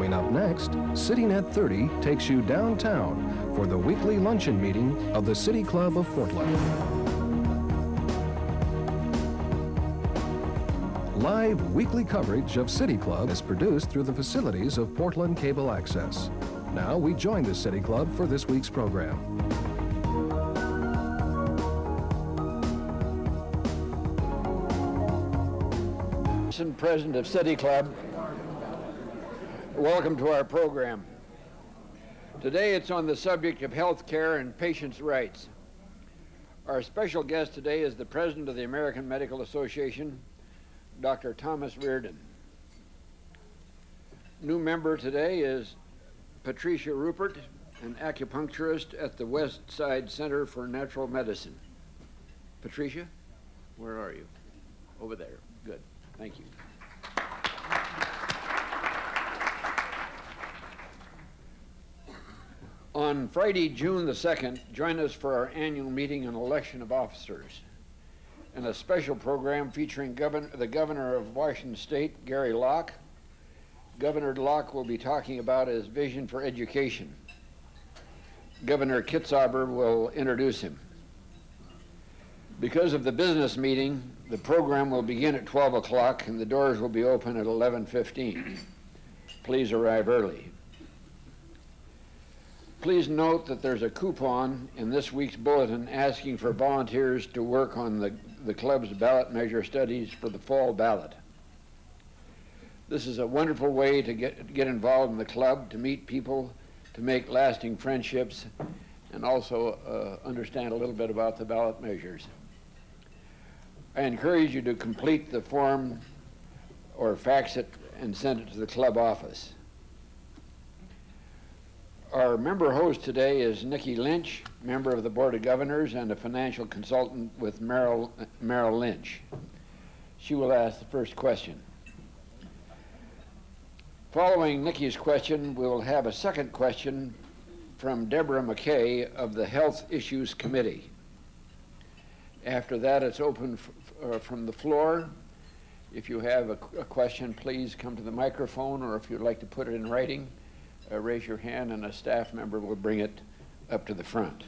Coming up next, Sitting at 30 takes you downtown for the weekly luncheon meeting of the City Club of Portland. Live weekly coverage of City Club is produced through the facilities of Portland Cable Access. Now we join the City Club for this week's program. President of City Club, welcome to our program. Today it's on the subject of health care and patients' rights. Our special guest today is the President of the American Medical Association, Dr. Thomas Reardon. New member today is Patricia Rupert, an acupuncturist at the West Side Center for Natural Medicine. Patricia, where are you? Over there. Good. Thank you. On Friday, June the 2nd, join us for our annual meeting and election of officers and a special program featuring govern the governor of Washington State, Gary Locke. Governor Locke will be talking about his vision for education. Governor Kitzhaber will introduce him. Because of the business meeting, the program will begin at 12 o'clock and the doors will be open at 11.15. Please arrive early. Please note that there's a coupon in this week's bulletin asking for volunteers to work on the, the club's ballot measure studies for the fall ballot. This is a wonderful way to get, get involved in the club, to meet people, to make lasting friendships, and also uh, understand a little bit about the ballot measures. I encourage you to complete the form or fax it and send it to the club office. Our member host today is Nikki Lynch, member of the Board of Governors and a financial consultant with Merrill, Merrill Lynch. She will ask the first question. Following Nikki's question, we'll have a second question from Deborah McKay of the Health Issues Committee. After that, it's open uh, from the floor. If you have a, a question, please come to the microphone, or if you'd like to put it in writing, uh, raise your hand and a staff member will bring it up to the front.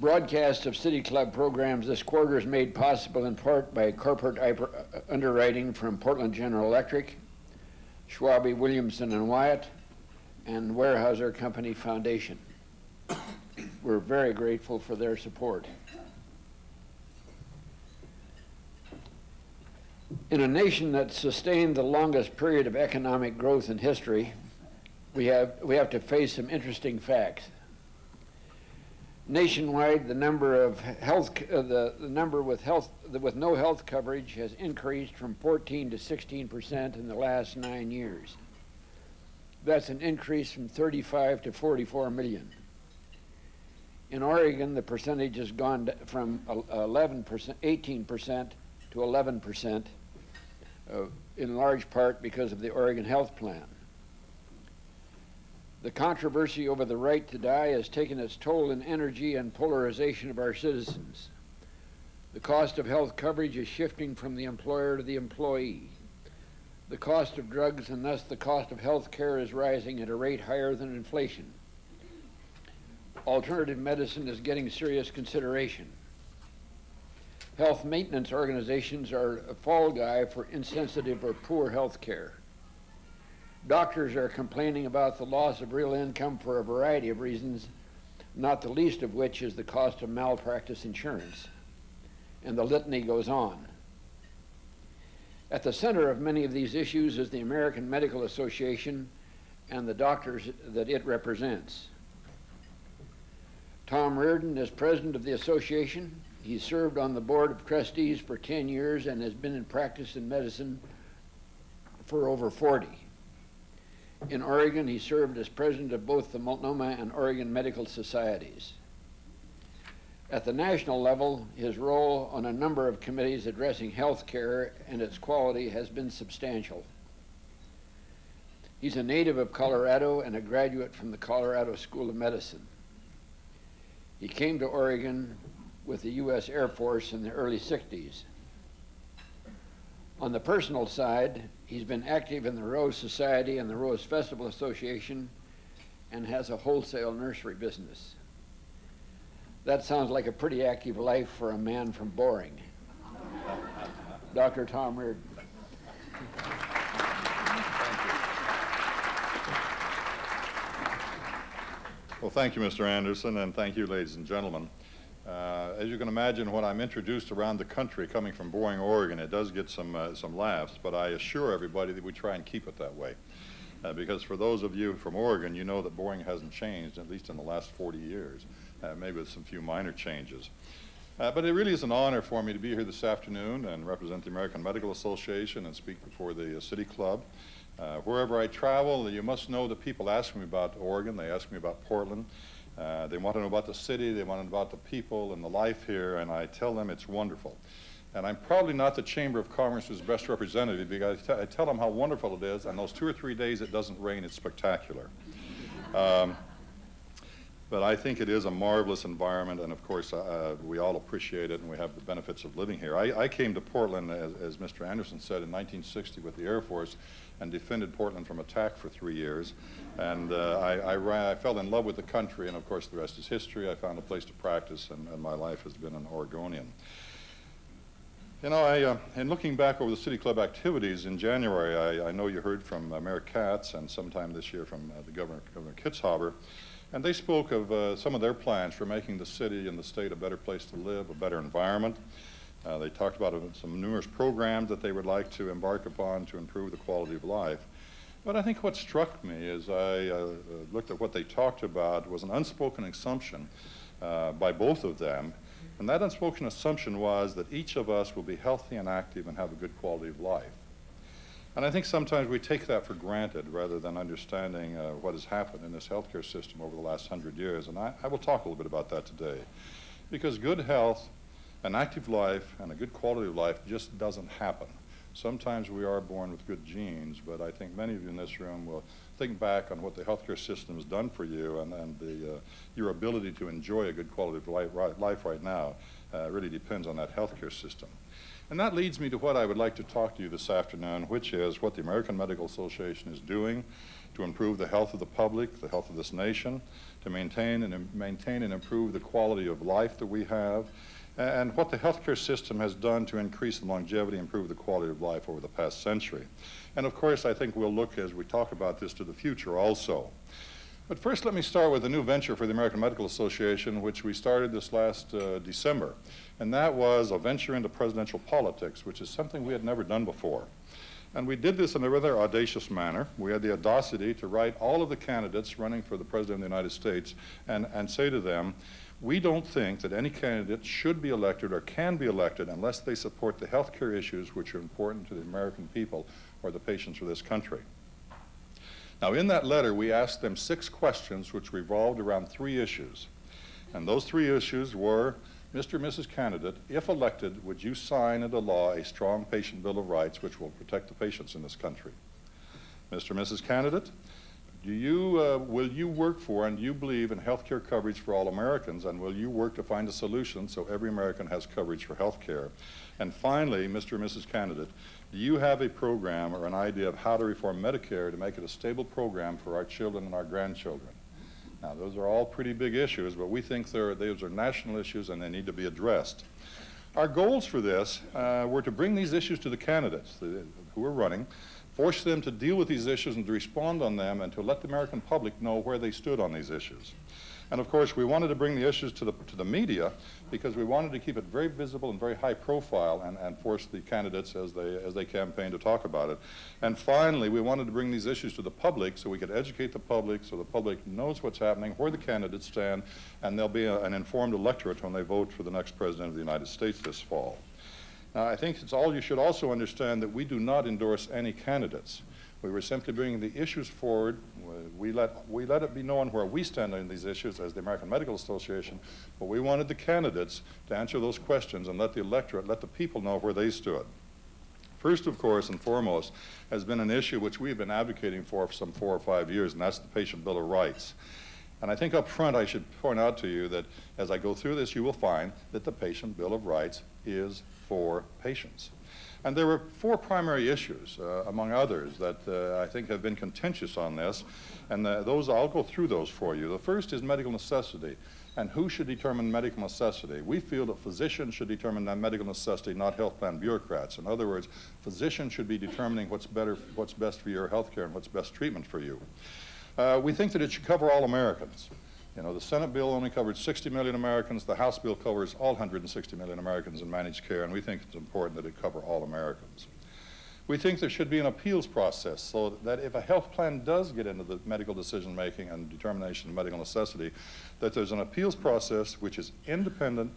Broadcast of City Club programs this quarter is made possible in part by corporate uh, underwriting from Portland General Electric, Schwabe Williamson and Wyatt, and Weyerhaeuser Company Foundation. We're very grateful for their support. In a nation that sustained the longest period of economic growth in history, we have, we have to face some interesting facts. Nationwide, the number of health, uh, the, the number with health, with no health coverage has increased from 14 to 16 percent in the last nine years. That's an increase from 35 to 44 million. In Oregon, the percentage has gone from 11 percent, 18 percent to 11 percent uh, in large part because of the Oregon Health Plan. The controversy over the right to die has taken its toll in energy and polarization of our citizens. The cost of health coverage is shifting from the employer to the employee. The cost of drugs and thus the cost of health care is rising at a rate higher than inflation. Alternative medicine is getting serious consideration health maintenance organizations are a fall guy for insensitive or poor health care. Doctors are complaining about the loss of real income for a variety of reasons, not the least of which is the cost of malpractice insurance. And the litany goes on. At the center of many of these issues is the American Medical Association and the doctors that it represents. Tom Reardon is president of the association he served on the board of trustees for 10 years and has been in practice in medicine for over 40. In Oregon, he served as president of both the Multnomah and Oregon Medical Societies. At the national level, his role on a number of committees addressing health care and its quality has been substantial. He's a native of Colorado and a graduate from the Colorado School of Medicine. He came to Oregon with the U.S. Air Force in the early 60s. On the personal side, he's been active in the Rose Society and the Rose Festival Association and has a wholesale nursery business. That sounds like a pretty active life for a man from Boring. Dr. Tom Reardon. Well, thank you, Mr. Anderson, and thank you, ladies and gentlemen. Uh, as you can imagine, when I'm introduced around the country coming from Boring, Oregon, it does get some, uh, some laughs, but I assure everybody that we try and keep it that way. Uh, because for those of you from Oregon, you know that Boring hasn't changed, at least in the last 40 years, uh, maybe with some few minor changes. Uh, but it really is an honor for me to be here this afternoon and represent the American Medical Association and speak before the uh, City Club. Wherever I travel, you must know that people ask me about Oregon, they ask me about Portland. Uh, they want to know about the city, they want to know about the people and the life here, and I tell them it's wonderful. And I'm probably not the Chamber of Commerce's best representative because I, tell them how wonderful it is, and those two or three days it doesn't rain, it's spectacular. Um, but I think it is a marvelous environment, and of course, uh, we all appreciate it, and we have the benefits of living here. I, I came to Portland, as, as, Mr. Anderson said, in 1960 with the Air Force, and defended Portland from attack for three years. And uh, I, I, ran, I, fell in love with the country, and of course, the rest is history. I found a place to practice, and, and my life has been an Oregonian. You know, I, uh, in looking back over the City Club activities in January, I, I know you heard from uh, Mayor Katz and sometime this year from uh, the Governor, Governor Kitzhaber, and they spoke of uh, some of their plans for making the city and the state a better place to live, a better environment. Uh, they talked about uh, some numerous programs that they would like to embark upon to improve the quality of life. But I think what struck me as I looked at what they talked about was an unspoken assumption by both of them and that unspoken assumption was that each of us will be healthy and active and have a good quality of life. And I think sometimes we take that for granted rather than understanding uh, what has happened in this healthcare system over the last hundred years. And I, I will talk a little bit about that today. Because good health, an active life, and a good quality of life just doesn't happen. Sometimes we are born with good genes, but I think many of you in this room will think back on what the healthcare system has done for you and, and the, uh, your ability to enjoy a good quality of life right, life right now uh, really depends on that healthcare system. And that leads me to what I would like to talk to you this afternoon, which is what the American Medical Association is doing to improve the health of the public, the health of this nation, to maintain and maintain and improve the quality of life that we have, and what the healthcare system has done to increase the longevity, and improve the quality of life over the past century. And of course, I think we'll look as we talk about this to the future also. But first, let me start with a new venture for the American Medical Association, which we started this last uh, December. And that was a venture into presidential politics, which is something we had never done before. And we did this in a rather audacious manner. We had the audacity to write all of the candidates running for the President of the United States and, and say to them, we don't think that any candidate should be elected or can be elected unless they support the health care issues which are important to the American people or the patients of this country. Now, in that letter, we asked them six questions which revolved around three issues. And those three issues were Mr. and Mrs. Candidate, if elected, would you sign into law a strong patient bill of rights which will protect the patients in this country? Mr. and Mrs. Candidate, do you, uh, will you work for and you believe in health care coverage for all Americans and will you work to find a solution so every American has coverage for health care? And finally, Mr. and Mrs. Candidate, do you have a program or an idea of how to reform Medicare to make it a stable program for our children and our grandchildren? Now, those are all pretty big issues, but we think those are national issues and they need to be addressed. Our goals for this uh, were to bring these issues to the candidates who are running force them to deal with these issues and to respond on them and to let the American public know where they stood on these issues. And of course, we wanted to bring the issues to the, to the media because we wanted to keep it very visible and very high profile and, and force the candidates as they, as they campaign to talk about it. And finally, we wanted to bring these issues to the public so we could educate the public so the public knows what's happening, where the candidates stand, and there'll be a, an informed electorate when they vote for the next president of the United States this fall. Now, I think it's all you should also understand that we do not endorse any candidates. We were simply bringing the issues forward. We let, we let it be known where we stand on these issues as the American Medical Association, but we wanted the candidates to answer those questions and let the electorate, let the people know where they stood. First, of course, and foremost, has been an issue which we've been advocating for for some four or five years, and that's the Patient Bill of Rights. And I think up front I should point out to you that as I go through this, you will find that the Patient Bill of Rights is for patients. And there were four primary issues, uh, among others, that uh, I think have been contentious on this. And uh, those, I'll go through those for you. The first is medical necessity. And who should determine medical necessity? We feel that physicians should determine that medical necessity, not health plan bureaucrats. In other words, physicians should be determining what's better, what's best for your health care and what's best treatment for you. Uh, we think that it should cover all Americans. You know, the Senate bill only covered 60 million Americans. The House bill covers all 160 million Americans in managed care, and we think it's important that it cover all Americans. We think there should be an appeals process so that if a health plan does get into the medical decision making and determination of medical necessity, that there's an appeals process which is independent,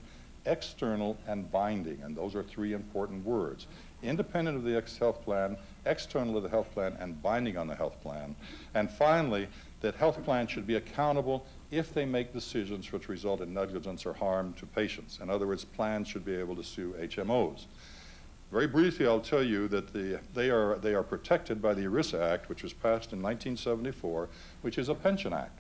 external, and binding. And those are three important words. Independent of the ex health plan, external to the health plan, and binding on the health plan. And finally, that health plans should be accountable if they make decisions which result in negligence or harm to patients. In other words, plans should be able to sue HMOs. Very briefly, I'll tell you that the, they, are, they are protected by the ERISA Act, which was passed in 1974, which is a pension act.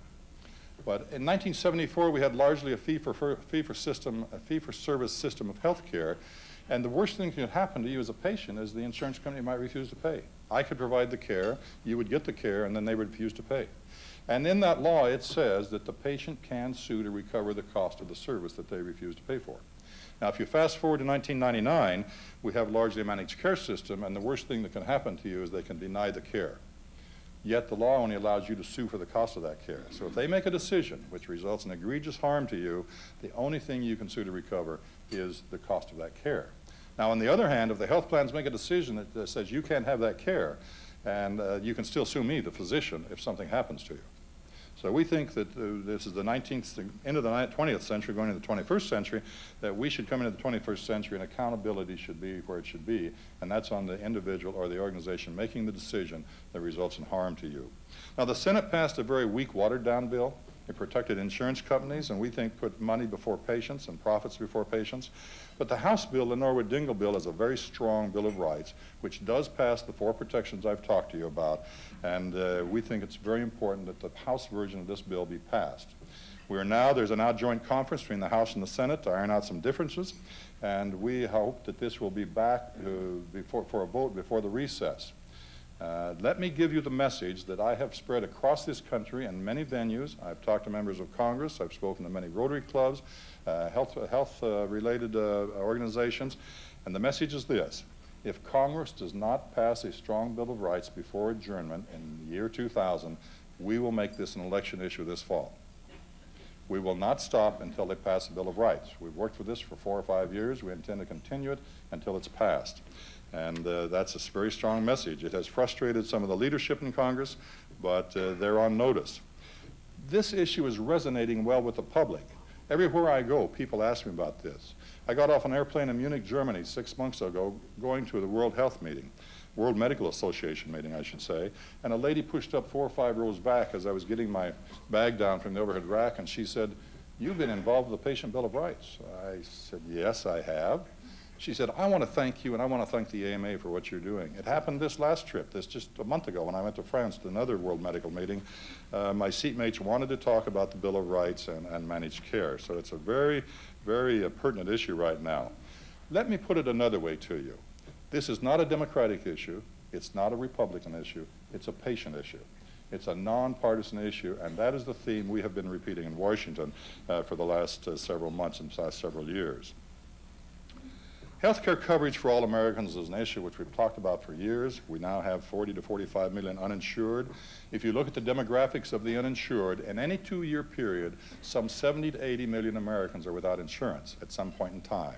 But in 1974, we had largely a fee for, fee for system, a fee for service system of health care. And the worst thing that could happen to you as a patient is the insurance company might refuse to pay. I could provide the care, you would get the care, and then they would refuse to pay. And in that law, it says that the patient can sue to recover the cost of the service that they refuse to pay for. Now, if you fast forward to 1999, we have largely a managed care system, and the worst thing that can happen to you is they can deny the care. Yet the law only allows you to sue for the cost of that care. So if they make a decision which results in egregious harm to you, the only thing you can sue to recover is the cost of that care. Now, on the other hand, if the health plans make a decision that, says you can't have that care, and uh, you can still sue me, the physician, if something happens to you. So we think that uh, this is the 19th, end of the 20th century, going into the 21st century, that we should come into the 21st century and accountability should be where it should be, and that's on the individual or the organization making the decision that results in harm to you. Now the Senate passed a very weak watered down bill. It protected insurance companies, and we think put money before patients and profits before patients. But the House bill, the Norwood Dingell bill, is a very strong Bill of Rights, which does pass the four protections I've talked to you about. And uh, we think it's very important that the House version of this bill be passed. We are now, there's an now joint conference between the House and the Senate to iron out some differences. And we hope that this will be back uh, before, for a vote before the recess. Uh, let me give you the message that I have spread across this country in many venues. I've talked to members of Congress. I've spoken to many Rotary clubs, uh, health, health uh, related uh, organizations. And the message is this. If Congress does not pass a strong Bill of Rights before adjournment in the year 2000, we will make this an election issue this fall. We will not stop until they pass the Bill of Rights. We've worked for this for four or five years. We intend to continue it until it's passed. And uh, that's a very strong message. It has frustrated some of the leadership in Congress, but uh, they're on notice. This issue is resonating well with the public. Everywhere I go, people ask me about this. I got off an airplane in Munich, Germany, six months ago, going to the World Health Meeting, World Medical Association meeting, I should say, and a lady pushed up four or five rows back as I was getting my bag down from the overhead rack, and she said, you've been involved with the Patient Bill of Rights. I said, yes, I have. She said, I want to thank you and I want to thank the AMA for what you're doing. It happened this last trip, this just a month ago when I went to France to another World Medical meeting. Uh, my seatmates wanted to talk about the Bill of Rights and, and managed care. So it's a very, very uh, pertinent issue right now. Let me put it another way to you. This is not a Democratic issue. It's not a Republican issue. It's a patient issue. It's a nonpartisan issue, and that is the theme we have been repeating in Washington uh, for the last uh, several months and last several years. Healthcare coverage for all Americans is an issue which we've talked about for years. We now have 40 to 45 million uninsured. If you look at the demographics of the uninsured, in any two-year period, some 70 to 80 million Americans are without insurance at some point in time.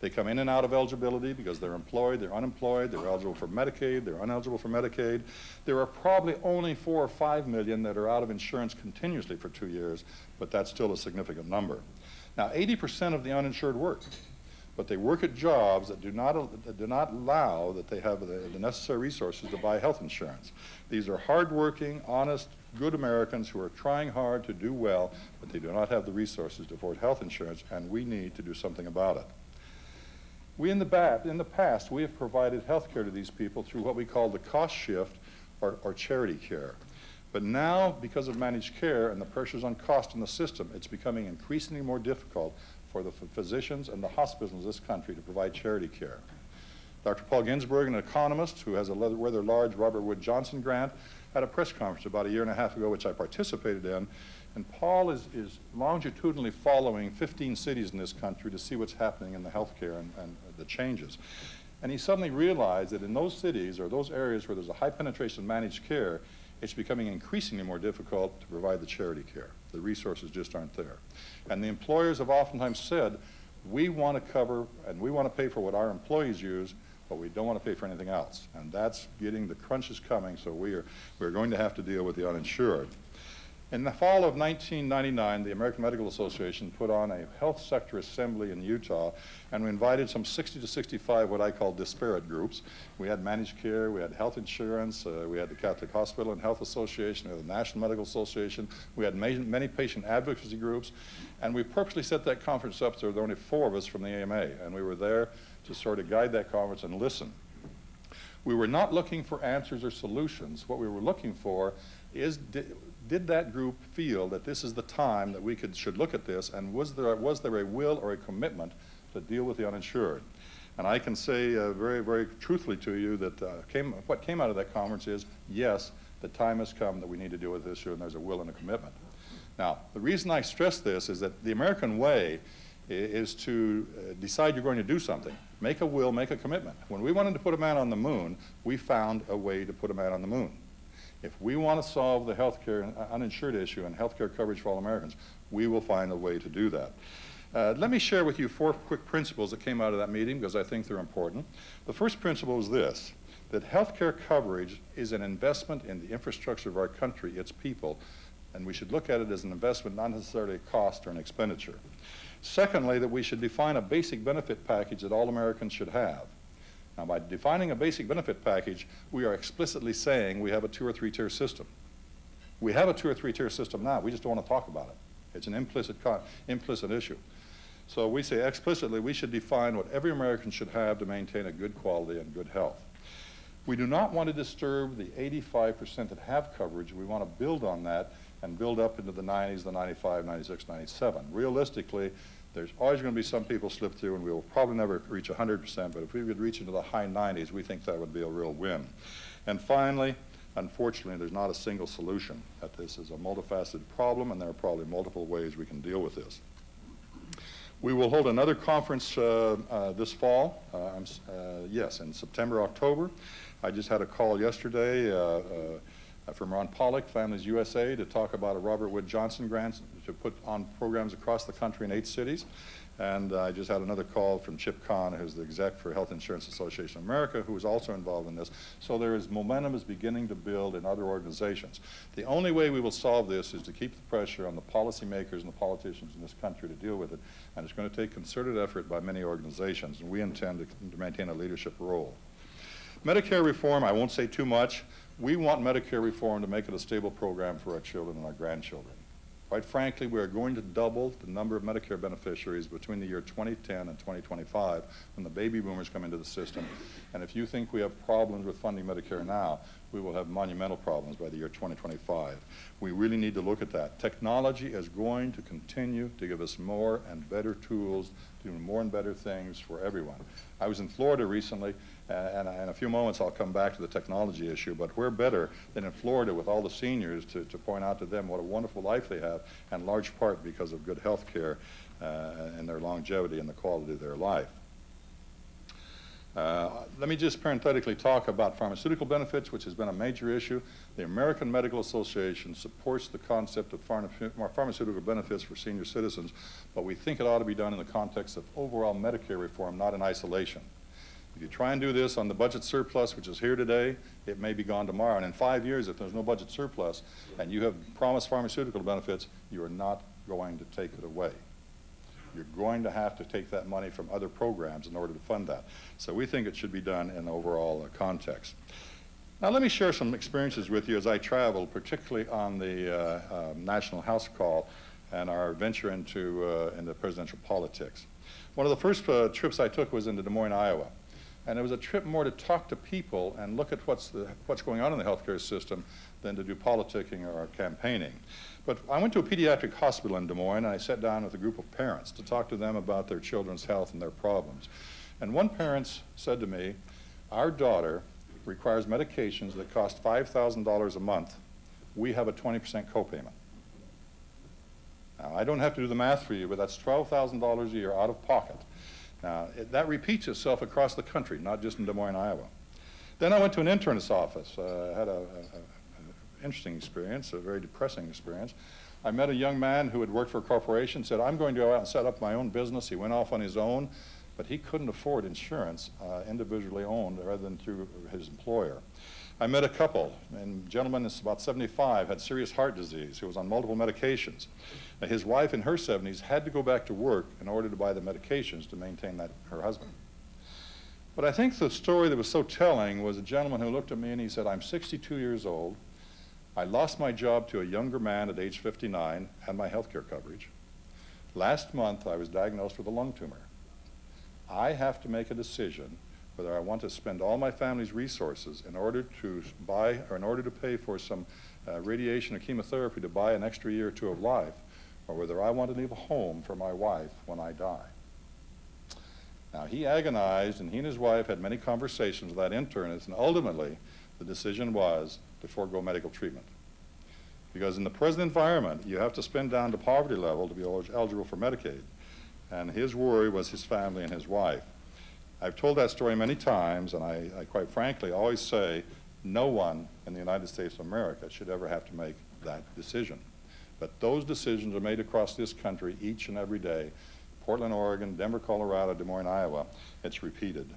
They come in and out of eligibility because they're employed, they're unemployed, they're eligible for Medicaid, they're ineligible for Medicaid. There are probably only four or five million that are out of insurance continuously for two years, but that's still a significant number. Now, 80% of the uninsured work but they work at jobs that do not, that do not allow that they have the, the necessary resources to buy health insurance. These are hardworking, honest, good Americans who are trying hard to do well, but they do not have the resources to afford health insurance, and we need to do something about it. We in the, back, in the past, we have provided health care to these people through what we call the cost shift or, or charity care. But now, because of managed care and the pressures on cost in the system, it's becoming increasingly more difficult for the physicians and the hospitals in this country to provide charity care. Dr. Paul Ginsburg, an economist who has a rather large Robert Wood Johnson grant, had a press conference about a year and a half ago, which I participated in. And Paul is, is longitudinally following 15 cities in this country to see what's happening in the healthcare and, and the changes. And he suddenly realized that in those cities or those areas where there's a high penetration of managed care, it's becoming increasingly more difficult to provide the charity care. The resources just aren't there. And the employers have oftentimes said, we want to cover and we want to pay for what our employees use, but we don't want to pay for anything else. And that's getting the crunch is coming, so we are, we're going to have to deal with the uninsured. In the fall of 1999, the American Medical Association put on a health sector assembly in Utah, and we invited some 60 to 65 what I call disparate groups. We had managed care, we had health insurance, uh, we had the Catholic Hospital and Health Association, we had the National Medical Association, we had many patient advocacy groups, and we purposely set that conference up so there were only four of us from the AMA, and we were there to sort of guide that conference and listen. We were not looking for answers or solutions. What we were looking for is did that group feel that this is the time that we could, should look at this, and was there, was there a will or a commitment to deal with the uninsured? And I can say uh, very, very truthfully to you that uh, came, what came out of that conference is, yes, the time has come that we need to deal with this issue, and there's a will and a commitment. Now, the reason I stress this is that the American way is to uh, decide you're going to do something. Make a will, make a commitment. When we wanted to put a man on the moon, we found a way to put a man on the moon. If we want to solve the health care uh, uninsured issue and health care coverage for all Americans, we will find a way to do that. Uh, let me share with you four quick principles that came out of that meeting because I think they're important. The first principle is this, that health care coverage is an investment in the infrastructure of our country, its people, and we should look at it as an investment, not necessarily a cost or an expenditure. Secondly, that we should define a basic benefit package that all Americans should have. Now, by defining a basic benefit package, we are explicitly saying we have a two or three tier system. We have a two or three tier system now. We just don't want to talk about it. It's an implicit, implicit issue. So we say explicitly we should define what every American should have to maintain a good quality and good health. We do not want to disturb the 85% that have coverage. We want to build on that and build up into the 90s, the 95, 96, 97. Realistically, there's always going to be some people slip through, and we will probably never reach 100%, but if we could reach into the high 90s, we think that would be a real win. And finally, unfortunately, there's not a single solution. That this is a multifaceted problem, and there are probably multiple ways we can deal with this. We will hold another conference uh, uh, this fall, uh, uh yes, in September, October. I just had a call yesterday uh, uh, from Ron Pollack, Families USA, to talk about a Robert Wood Johnson grant to put on programs across the country in eight cities. And uh, I just had another call from Chip Kahn, who's the exec for Health Insurance Association of America, who is also involved in this. So there is momentum is beginning to build in other organizations. The only way we will solve this is to keep the pressure on the policymakers and the politicians in this country to deal with it. And it's going to take concerted effort by many organizations, and we intend to, to maintain a leadership role. Medicare reform, I won't say too much. We want Medicare reform to make it a stable program for our children and our grandchildren. Quite frankly, we are going to double the number of Medicare beneficiaries between the year 2010 and 2025 when the baby boomers come into the system. And if you think we have problems with funding Medicare now, we will have monumental problems by the year 2025. We really need to look at that. Technology is going to continue to give us more and better tools, to do more and better things for everyone. I was in Florida recently and in a few moments I'll come back to the technology issue, but we're better than in Florida with all the seniors to, to point out to them what a wonderful life they have, and large part because of good health care uh, and their longevity and the quality of their life. Uh, let me just parenthetically talk about pharmaceutical benefits, which has been a major issue. The American Medical Association supports the concept of pharmaceutical benefits for senior citizens, but we think it ought to be done in the context of overall Medicare reform, not in isolation. You try and do this on the budget surplus, which is here today, it may be gone tomorrow. And in five years, if there's no budget surplus and you have promised pharmaceutical benefits, you are not going to take it away. You're going to have to take that money from other programs in order to fund that. So we think it should be done in the overall uh, context. Now let me share some experiences with you as I traveled, particularly on the uh, uh, National House Call and our venture into, uh, into presidential politics. One of the first uh, trips I took was into Des Moines, Iowa. And it was a trip more to talk to people and look at what's, the, what's going on in the healthcare system than to do politicking or campaigning. But I went to a pediatric hospital in Des Moines and I sat down with a group of parents to talk to them about their children's health and their problems. And one parent said to me, our daughter requires medications that cost $5,000 a month, we have a 20% copayment. Now, I don't have to do the math for you, but that's $12,000 a year out of pocket. Now, it, that repeats itself across the country, not just in Des Moines, Iowa. Then I went to an internist's office. Uh, had an interesting experience, a very depressing experience. I met a young man who had worked for a corporation, said, I'm going to go out and set up my own business. He went off on his own, but he couldn't afford insurance uh, individually owned rather than through his employer. I met a couple, and a gentleman is about 75, had serious heart disease, who was on multiple medications. Now, his wife in her 70s had to go back to work in order to buy the medications to maintain that, her husband. But I think the story that was so telling was a gentleman who looked at me and he said, I'm 62 years old. I lost my job to a younger man at age 59 and my health care coverage. Last month, I was diagnosed with a lung tumor. I have to make a decision whether I want to spend all my family's resources in order to buy or in order to pay for some uh, radiation or chemotherapy to buy an extra year or two of life, or whether I want to leave a home for my wife when I die. Now, he agonized, and he and his wife had many conversations with that internist, and ultimately, the decision was to forego medical treatment. Because in the present environment, you have to spend down to poverty level to be eligible for Medicaid. And his worry was his family and his wife. I've told that story many times, and I, I quite frankly always say no one in the United States of America should ever have to make that decision. But those decisions are made across this country each and every day. Portland, Oregon, Denver, Colorado, Des Moines, Iowa. It's repeated.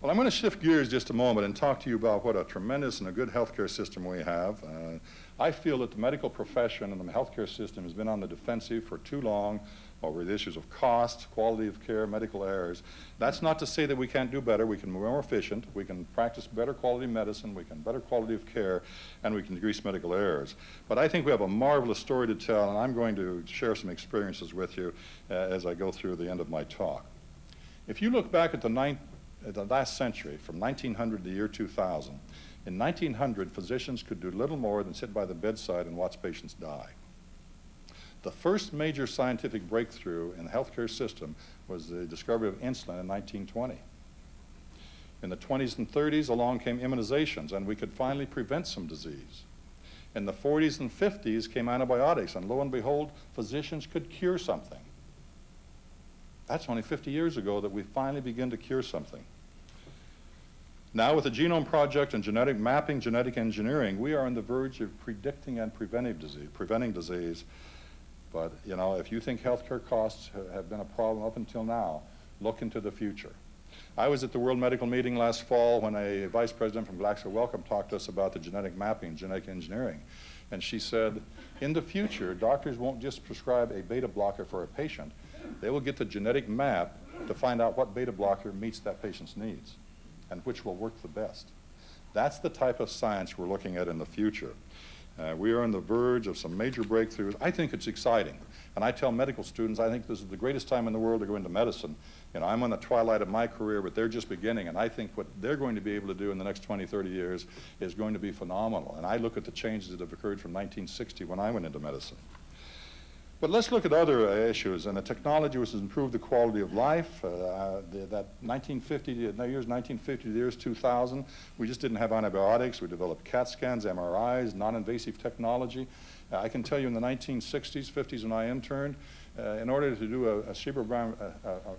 Well, I'm going to shift gears just a moment and talk to you about what a tremendous and a good healthcare system we have. Uh, I feel that the medical profession and the healthcare system has been on the defensive for too long over the issues of cost, quality of care, medical errors. That's not to say that we can't do better. We can be more efficient. We can practice better quality medicine. We can better quality of care, and we can decrease medical errors. But I think we have a marvelous story to tell, and I'm going to share some experiences with you uh, as I go through the end of my talk. If you look back at the ninth the last century, from 1900 to the year 2000, in 1900, physicians could do little more than sit by the bedside and watch patients die. The first major scientific breakthrough in the healthcare system was the discovery of insulin in 1920. In the 20s and 30s, along came immunizations, and we could finally prevent some disease. In the 40s and 50s came antibiotics, and lo and behold, physicians could cure something. That's only 50 years ago that we finally begin to cure something. Now with the Genome Project and genetic mapping, genetic engineering, we are on the verge of predicting and preventing disease, preventing disease. But, you know, if you think healthcare costs have been a problem up until now, look into the future. I was at the World Medical Meeting last fall when a vice president from Glaxo Wellcome talked to us about the genetic mapping, genetic engineering. And she said, in the future, doctors won't just prescribe a beta blocker for a patient. They will get the genetic map to find out what beta blocker meets that patient's needs and which will work the best. That's the type of science we're looking at in the future. Uh, we are on the verge of some major breakthroughs. I think it's exciting. And I tell medical students, I think this is the greatest time in the world to go into medicine. You know, I'm on the twilight of my career, but they're just beginning. And I think what they're going to be able to do in the next 20, 30 years is going to be phenomenal. And I look at the changes that have occurred from 1960 when I went into medicine. But let's look at other uh, issues, and the technology which has improved the quality of life. Uh, the, that 1950, the years 1950 to the years 2000, we just didn't have antibiotics. We developed CAT scans, MRIs, non-invasive technology. Uh, I can tell you in the 1960s, 50s when I interned, uh, in order to do a, a cerebrogram,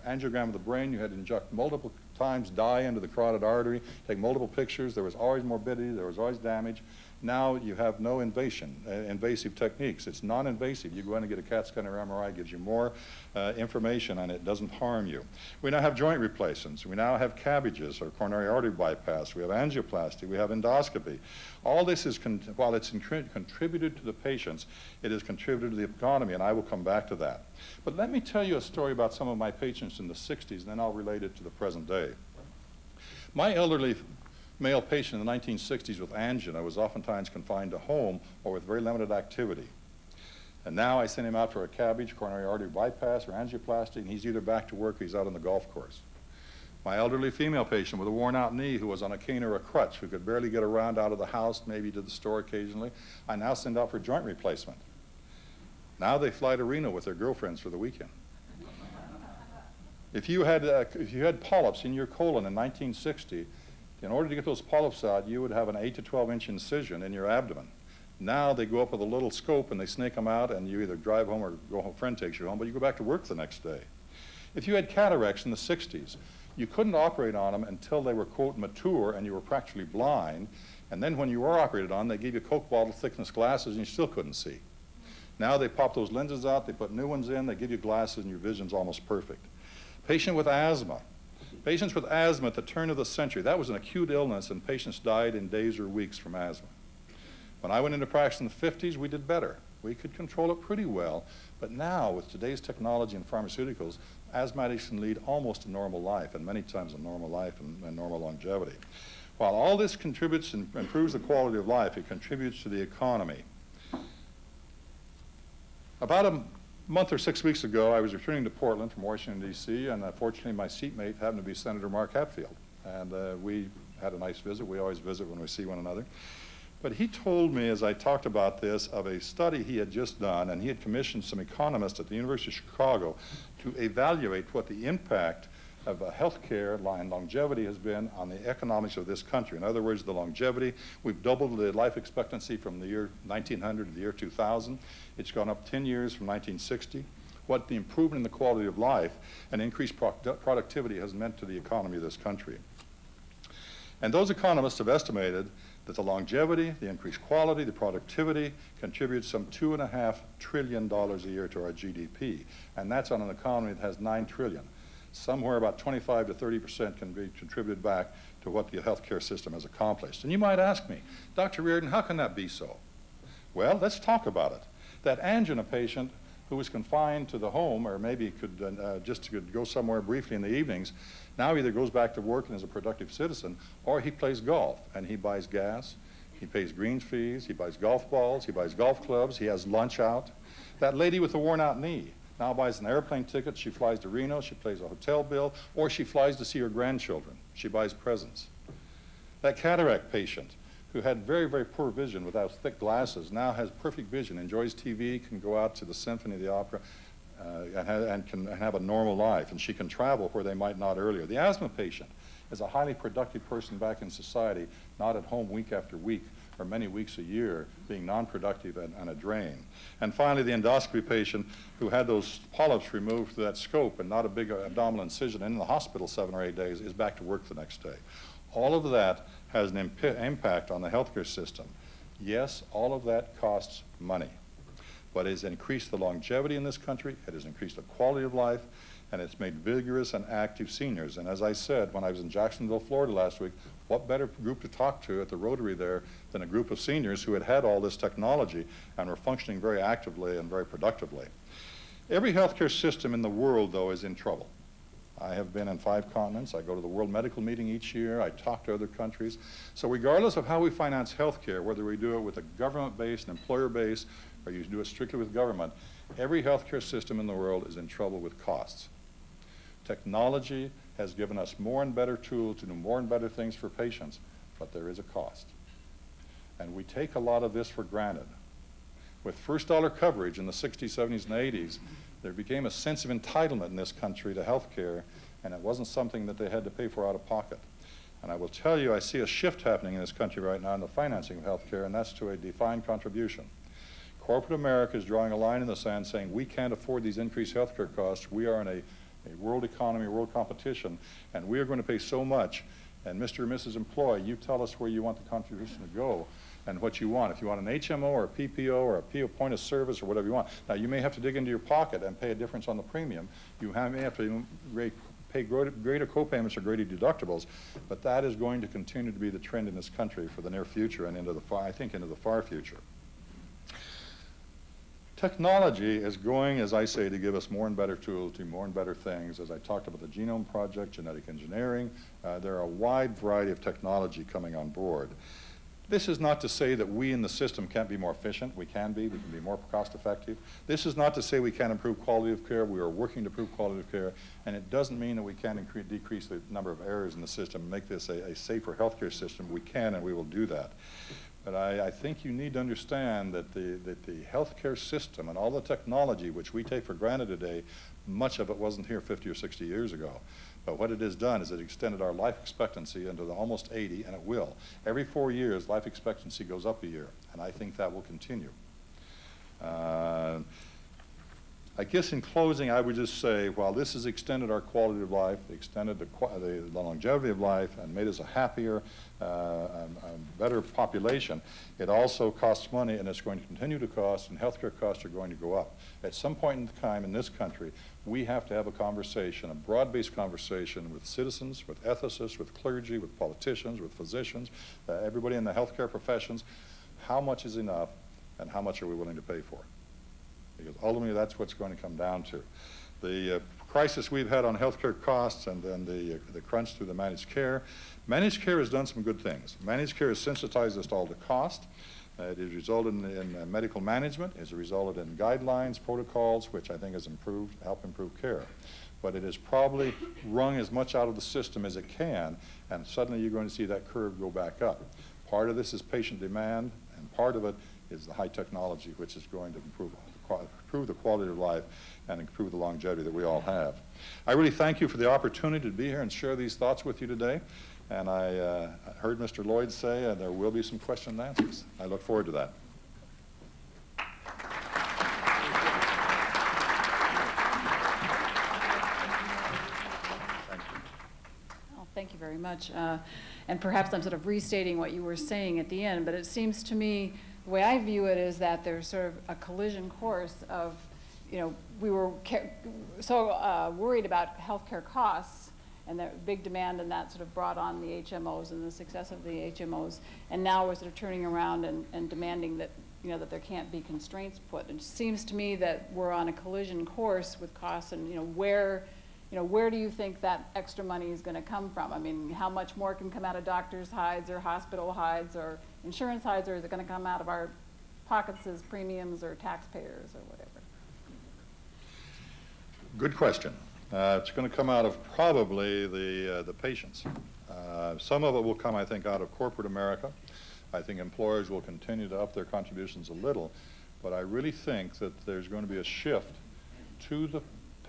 angiogram of the brain, you had to inject multiple times dye into the carotid artery, take multiple pictures. There was always morbidity. There was always damage. Now you have no invasion, uh, invasive techniques. It's non-invasive. You go in and get a CAT scan or MRI, gives you more uh, information and it doesn't harm you. We now have joint replacements. We now have cabbages or coronary artery bypass. We have angioplasty. We have endoscopy. All this is, while it's contributed to the patients, it has contributed to the economy, and I will come back to that. But let me tell you a story about some of my patients in the 60s, and then I'll relate it to the present day. My elderly male patient in the 1960s with angina was oftentimes confined to home or with very limited activity. And now I send him out for a cabbage, coronary artery bypass, or angioplasty, and he's either back to work or he's out on the golf course. My elderly female patient with a worn out knee who was on a cane or a crutch, who could barely get around out of the house, maybe to the store occasionally, I now send out for joint replacement. Now they fly to Reno with their girlfriends for the weekend. If you had, uh, if you had polyps in your colon in 1960, in order to get those polyps out, you would have an 8 to 12 inch incision in your abdomen. Now they go up with a little scope and they snake them out, and you either drive home or go home, a friend takes you home, but you go back to work the next day. If you had cataracts in the 60s, you couldn't operate on them until they were, quote, mature and you were practically blind. And then when you were operated on, they gave you Coke bottle thickness glasses and you still couldn't see. Now they pop those lenses out, they put new ones in, they give you glasses and your vision's almost perfect. Patient with asthma. Patients with asthma at the turn of the century, that was an acute illness and patients died in days or weeks from asthma. When I went into practice in the 50s, we did better. We could control it pretty well. But now, with today's technology and pharmaceuticals, asthmatics can lead almost a normal life, and many times a normal life and, and normal longevity. While all this contributes and improves the quality of life, it contributes to the economy. About a month or six weeks ago, I was returning to Portland from Washington, D.C., and uh, fortunately my seatmate happened to be Senator Mark Hatfield. And uh, we had a nice visit. We always visit when we see one another. But he told me as I talked about this of a study he had just done, and he had commissioned some economists at the University of Chicago to evaluate what the impact of a healthcare line longevity has been on the economics of this country. In other words, the longevity, we've doubled the life expectancy from the year 1900 to the year 2000. It's gone up 10 years from 1960. What the improvement in the quality of life and increased pro productivity has meant to the economy of this country. And those economists have estimated that the longevity, the increased quality, the productivity contributes some two and a half trillion dollars a year to our GDP. And that's on an economy that has nine trillion. Somewhere about 25 to 30 percent can be contributed back to what the healthcare system has accomplished. And you might ask me, Dr. Reardon, how can that be so? Well, let's talk about it. That angina patient who was confined to the home or maybe could uh, just could go somewhere briefly in the evenings now either goes back to work and is a productive citizen, or he plays golf and he buys gas, he pays greens fees, he buys golf balls, he buys golf clubs, he has lunch out. That lady with the worn out knee now buys an airplane ticket, she flies to Reno, she pays a hotel bill, or she flies to see her grandchildren. She buys presents. That cataract patient who had very, very poor vision without thick glasses now has perfect vision, enjoys TV, can go out to the symphony, the opera, uh, and, ha and, can have a normal life, and she can travel where they might not earlier. The asthma patient is a highly productive person back in society, not at home week after week or many weeks a year being non-productive and, and, a drain. And finally, the endoscopy patient who had those polyps removed through that scope and not a big abdominal incision and in the hospital seven or eight days is back to work the next day. All of that has an imp impact on the healthcare system. Yes, all of that costs money but it has increased the longevity in this country, it has increased the quality of life, and it's made vigorous and active seniors. And as I said, when I was in Jacksonville, Florida last week, what better group to talk to at the Rotary there than a group of seniors who had had all this technology and were functioning very actively and very productively. Every healthcare system in the world, though, is in trouble. I have been in five continents. I go to the World Medical Meeting each year. I talk to other countries. So regardless of how we finance healthcare, whether we do it with a government base, an employer base, or you do it strictly with government, every healthcare system in the world is in trouble with costs. Technology has given us more and better tools to do more and better things for patients, but there is a cost. And we take a lot of this for granted. With first dollar coverage in the 60s, 70s, and 80s, there became a sense of entitlement in this country to health care, and it wasn't something that they had to pay for out of pocket. And I will tell you, I see a shift happening in this country right now in the financing of health care, and that's to a defined contribution. Corporate America is drawing a line in the sand saying we can't afford these increased health care costs. We are in a, a world economy, world competition, and we are going to pay so much. And Mr. or Mrs. Employee, you tell us where you want the contribution to go and what you want. If you want an HMO or a PPO or a PO point of service or whatever you want. Now, you may have to dig into your pocket and pay a difference on the premium. You have, may have to pay greater co-payments or greater deductibles, but that is going to continue to be the trend in this country for the near future and into the far, I think, into the far future. Technology is going, as I say, to give us more and better tools, to more and better things. As I talked about the Genome Project, genetic engineering, uh, there are a wide variety of technology coming on board. This is not to say that we in the system can't be more efficient. We can be. We can be more cost effective. This is not to say we can't improve quality of care. We are working to improve quality of care. And it doesn't mean that we can't decrease the number of errors in the system and make this a, a safer healthcare system. We can and we will do that. But I, I think you need to understand that the, that the healthcare system and all the technology which we take for granted today, much of it wasn't here 50 or 60 years ago. But what it has done is it extended our life expectancy into the almost 80, and it will. Every four years, life expectancy goes up a year, and I think that will continue. Uh, I guess in closing, I would just say, while this has extended our quality of life, extended the, the, longevity of life, and made us a happier, uh, and, and better population, it also costs money, and it's going to continue to cost, and healthcare costs are going to go up. At some point in time in this country, we have to have a conversation, a broad-based conversation with citizens, with ethicists, with clergy, with politicians, with physicians, uh, everybody in the healthcare professions. How much is enough, and how much are we willing to pay for? Because ultimately, that's what's going to come down to. The uh, crisis we've had on healthcare costs and then the, uh, the crunch through the managed care. Managed care has done some good things. Managed care has sensitized us to all to cost. Uh, it has resulted in, in uh, medical management. It has resulted in guidelines, protocols, which I think has improved, help improve care. But it has probably wrung as much out of the system as it can, and suddenly you're going to see that curve go back up. Part of this is patient demand, and part of it is the high technology, which is going to improve, improve the quality of life and improve the longevity that we all have. I really thank you for the opportunity to be here and share these thoughts with you today. And I uh, heard Mr. Lloyd say uh, there will be some question and answers. I look forward to that. thank you thank you very much. Uh, and perhaps I'm sort of restating what you were saying at the end, but it seems to me the way I view it is that there's sort of a collision course of, you know, we were so uh, worried about healthcare costs and the big demand and that sort of brought on the HMOs and the success of the HMOs. And now we're sort of turning around and, and demanding that, you know, that there can't be constraints put. It seems to me that we're on a collision course with costs and, you know, where, you know, where do you think that extra money is going to come from? I mean, how much more can come out of doctors' hides or hospital hides or insurance hides, or is it going to come out of our pockets as premiums or taxpayers or whatever? Good question. Uh, it's going to come out of probably the, uh, the patients. Uh, some of it will come, I think, out of corporate America. I think employers will continue to up their contributions a little, but I really think that there's going to be a shift to the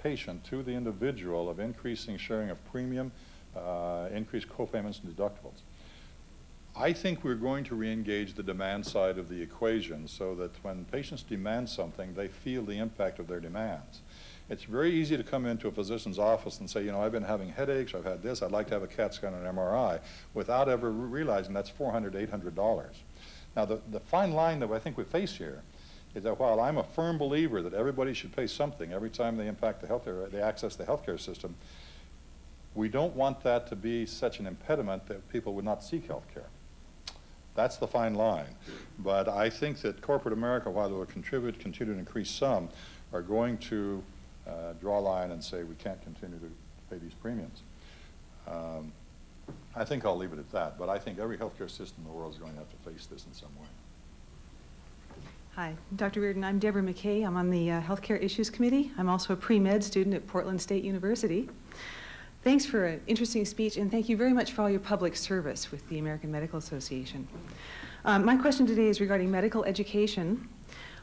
patient, to the individual, of increasing sharing of premium, uh, increased co-payments and deductibles. I think we're going to re-engage the demand side of the equation so that when patients demand something, they feel the impact of their demands. It's very easy to come into a physician's office and say, you know, I've been having headaches, I've had this, I'd like to have a CAT scan and an MRI, without ever realizing that's $400, $800. Now, the, the fine line that I think we face here is that while I'm a firm believer that everybody should pay something every time they impact the healthcare, they access the healthcare system, we don't want that to be such an impediment that people would not seek health care. That's the fine line. But I think that corporate America, while they will contribute, continue to increase some, are going to uh, draw a line and say we can't continue to pay these premiums. Um, I think I'll leave it at that, but I think every healthcare system in the world is going to have to face this in some way. Hi, Dr. Reardon. I'm Deborah McKay. I'm on the uh, Healthcare Issues Committee. I'm also a pre-med student at Portland State University. Thanks for an interesting speech, and thank you very much for all your public service with the American Medical Association. Um, my question today is regarding medical education.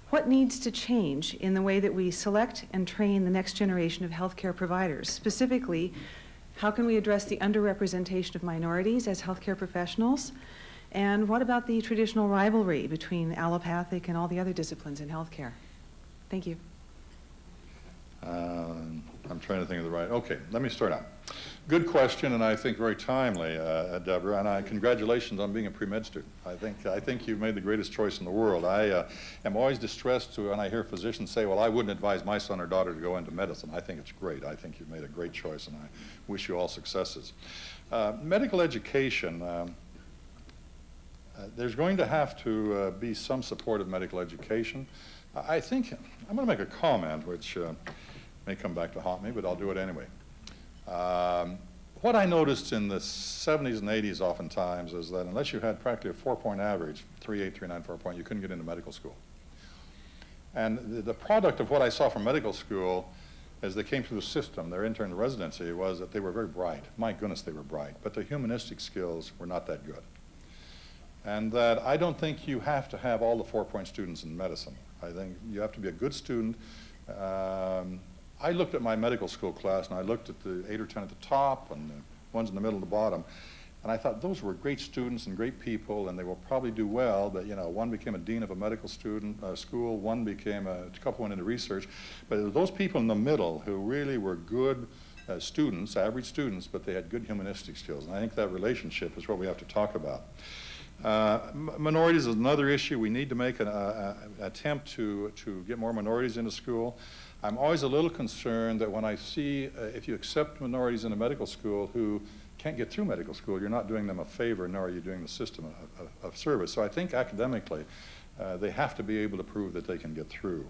What needs to change in the way that we select and train the next generation of healthcare providers? Specifically, how can we address the underrepresentation of minorities as healthcare professionals? And what about the traditional rivalry between allopathic and all the other disciplines in healthcare? Thank you. Um, I'm trying to think of the right. Okay, let me start out. Good question, and I think very timely, uh, Deborah. And I, congratulations on being a pre-med student. I think I think you've made the greatest choice in the world. I uh, am always distressed to, when I hear physicians say, "Well, I wouldn't advise my son or daughter to go into medicine." I think it's great. I think you've made a great choice, and I wish you all successes. Uh, medical education. Um, uh, there's going to have to uh, be some support of medical education. I think I'm going to make a comment, which uh, may come back to haunt me, but I'll do it anyway. Um, what I noticed in the 70s and 80s oftentimes is that unless you had practically a four-point average, 3.8, 3.9, 4 point, you couldn't get into medical school. And the, the, product of what I saw from medical school as they came through the system, their intern residency, was that they were very bright. My goodness, they were bright. But their humanistic skills were not that good. And that I don't think you have to have all the four-point students in medicine. I think you have to be a good student. Um, I looked at my medical school class and I looked at the eight or ten at the top and the ones in the middle and the bottom. And I thought those were great students and great people, and they will probably do well. But you know, one became a dean of a medical student uh, school, one became a, a couple went into research. But those people in the middle who really were good uh, students, average students, but they had good humanistic skills. And I think that relationship is what we have to talk about. Uh, minorities is another issue. We need to make an uh, uh, attempt to, to get more minorities into school. I'm always a little concerned that when I see, uh, if you accept minorities in a medical school who can't get through medical school, you're not doing them a favor, nor are you doing the system of, of, of service. So I think academically, uh, they have to be able to prove that they can get through.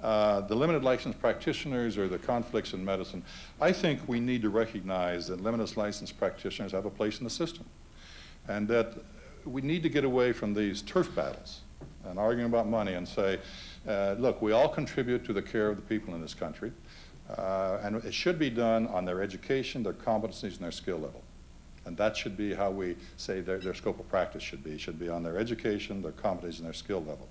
Uh, the limited license practitioners or the conflicts in medicine, I think we need to recognize that limited license practitioners have a place in the system. And that we need to get away from these turf battles and arguing about money and say, uh, look, we all contribute to the care of the people in this country. Uh, and it should be done on their education, their competencies, and their skill level. And that should be how we say their, their scope of practice should be. Should be on their education, their competencies, and their skill level.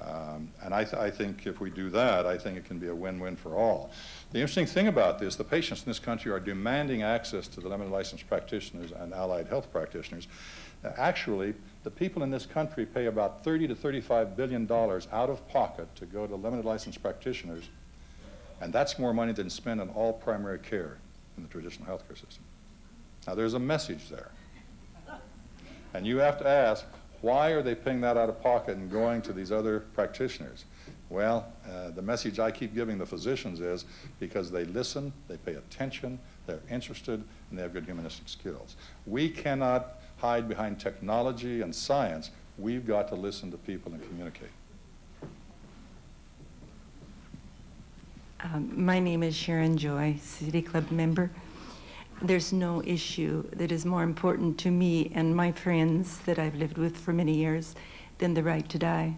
Um, and I, th I, think if we do that, I think it can be a win-win for all. The interesting thing about this, the patients in this country are demanding access to the limited license practitioners and allied health practitioners. Actually, the people in this country pay about 30 to 35 billion dollars out of pocket to go to limited license practitioners and that's more money than spent on all primary care in the traditional healthcare system. Now, there's a message there. And you have to ask, why are they paying that out of pocket and going to these other practitioners? Well, uh, the message I keep giving the physicians is because they listen, they pay attention, they're interested, and they have good humanistic skills. We cannot hide behind technology and science. We've got to listen to people and communicate. Um, my name is Sharon Joy, City Club member. There's no issue that is more important to me and my friends that I've lived with for many years than the right to die.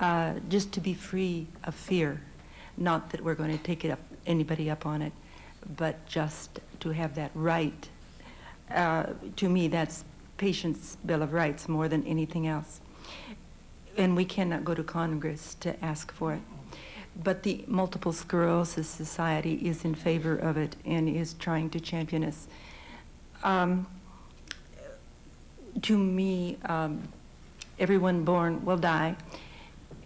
Uh, just to be free of fear. Not that we're going to take it up, anybody up on it, but just to have that right. Uh, to me, that's patient's Bill of Rights more than anything else. And we cannot go to Congress to ask for it but the Multiple Sclerosis Society is in favor of it and is trying to champion us. Um, to me, um, everyone born will die,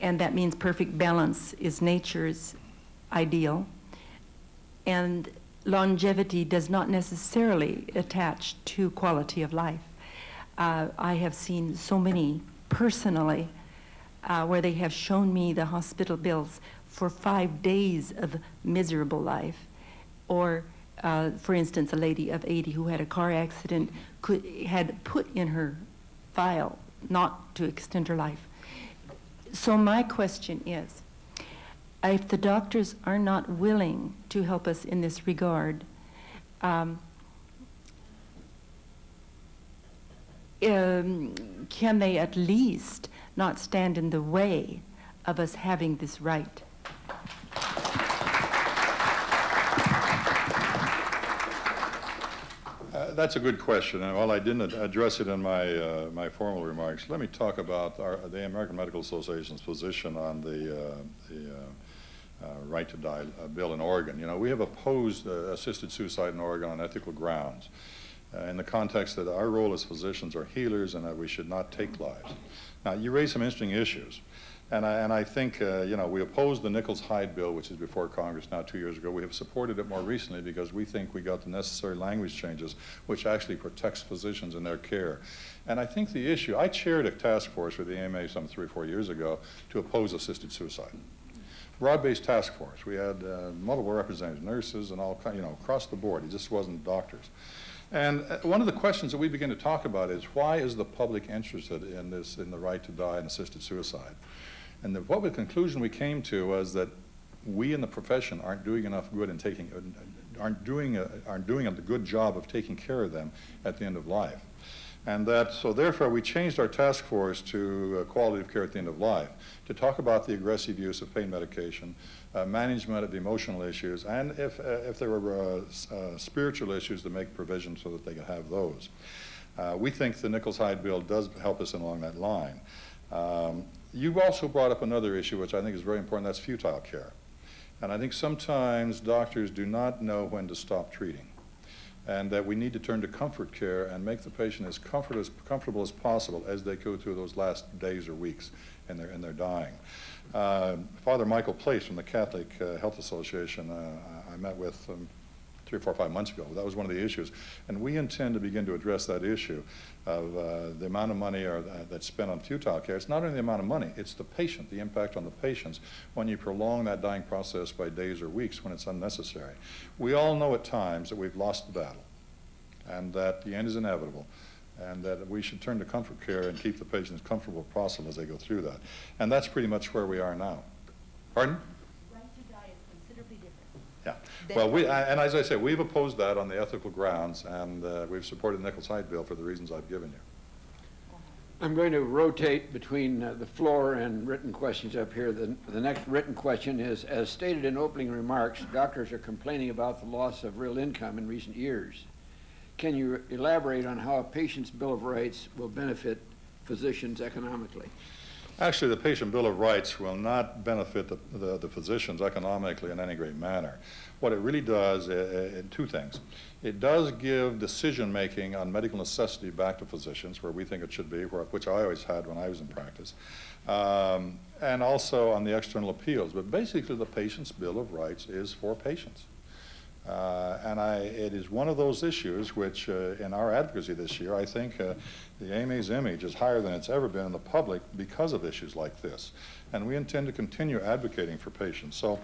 and that means perfect balance is nature's ideal. And longevity does not necessarily attach to quality of life. Uh, I have seen so many personally uh, where they have shown me the hospital bills for five days of miserable life. Or, uh, for instance, a lady of 80 who had a car accident could, had put in her file not to extend her life. So my question is, if the doctors are not willing to help us in this regard, um, um, can they at least not stand in the way of us having this right? Uh, that's a good question, and while I didn't address it in my uh, my formal remarks, let me talk about our, the American Medical Association's position on the uh, the uh, uh, Uh, right to die uh, bill in Oregon. You know, we have opposed uh, assisted suicide in Oregon on ethical grounds, in the context that our role as physicians are healers and that we should not take lives. Now, you raise some interesting issues. And I, and I think, uh, you know, we opposed the Nickles-Hyde bill, which is before Congress now two years ago. We have supported it more recently because we think we got the necessary language changes, which actually protects physicians in their care. And I think the issue, I chaired a task force with the AMA some three or four years ago to oppose assisted suicide. Broad-based task force. We had uh, multiple representatives, nurses and all, you know, across the board. It just wasn't doctors. And uh, one of the questions that we begin to talk about is why is the public interested in this, in the right to die and assisted suicide? And the, what the conclusion we came to was that we in the profession aren't doing enough good in taking, aren't doing, a, aren't doing a good job of taking care of them at the end of life. And that, so therefore we changed our task force to uh, quality of care at the end of life to talk about the aggressive use of pain medication, uh, management of emotional issues, and if, uh, if there were uh, uh, spiritual issues to make provision so that they could have those. Uh, we think the Nickles-Hyde bill does help us along that line. Um, you also brought up another issue, which I think is very important, that's futile care. And I think sometimes doctors do not know when to stop treating and that we need to turn to comfort care and make the patient as, comfort as comfortable as possible as they go through those last days or weeks in their, in their dying. Uh, Father Michael Place from the Catholic uh, Health Association, uh, I met with um, three four five months ago. That was one of the issues. And we intend to begin to address that issue of uh, the amount of money or, uh, that's spent on futile care. It's not only the amount of money, it's the patient, the impact on the patients when you prolong that dying process by days or weeks when it's unnecessary. We all know at times that we've lost the battle and that the end is inevitable and that we should turn to comfort care and keep the patients comfortable as possible as they go through that. And that's pretty much where we are now. Pardon? Right to die is considerably different. Yeah. Well, we, I- and as I say, we've opposed that on the ethical grounds, and uh, we've supported the Nickles-Hyde bill for the reasons I've given you. I'm going to rotate between uh, the floor and written questions up here. The, the next written question is, as stated in opening remarks, doctors are complaining about the loss of real income in recent years. Can you elaborate on how a patient's Bill of Rights will benefit physicians economically? Actually, the Patient Bill of Rights will not benefit the, the, the physicians economically in any great manner. What it really does, uh, uh, two things. It does give decision-making on medical necessity back to physicians, where we think it should be, where, which I always had when I was in practice, um, and also on the external appeals. But basically, the patient's Bill of Rights is for patients. Uh, and I, it is one of those issues which, uh, in our advocacy this year, I think uh, the AMA's image is higher than it's ever been in the public because of issues like this. And we intend to continue advocating for patients. So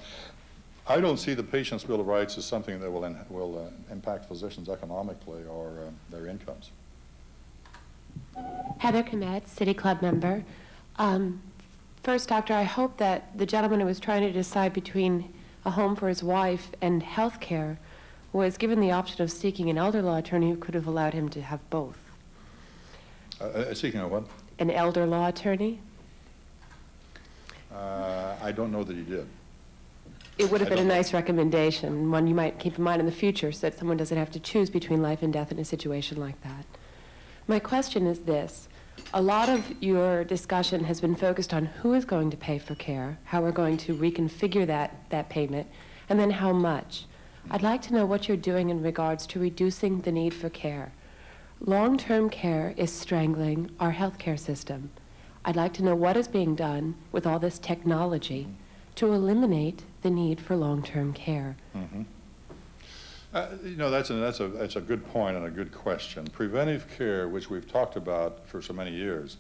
I don't see the Patient's Bill of Rights as something that will, in, will uh, impact physicians economically or uh, their incomes. Heather Komet, City Club member. Um, first, Doctor, I hope that the gentleman who was trying to decide between a home for his wife and health care was given the option of seeking an elder law attorney who could have allowed him to have both. Uh, uh, speaking of what? An elder law attorney? Uh, I don't know that he did. It would have I been a know. nice recommendation, one you might keep in mind in the future, so that someone doesn't have to choose between life and death in a situation like that. My question is this. A lot of your discussion has been focused on who is going to pay for care, how we're going to reconfigure that, that payment, and then how much. I'd like to know what you're doing in regards to reducing the need for care. Long-term care is strangling our healthcare system. I'd like to know what is being done with all this technology to eliminate the need for long-term care. Mhm. Uh, You know, that's a, that's a, that's a good point and a good question. Preventive care, which we've talked about for so many years,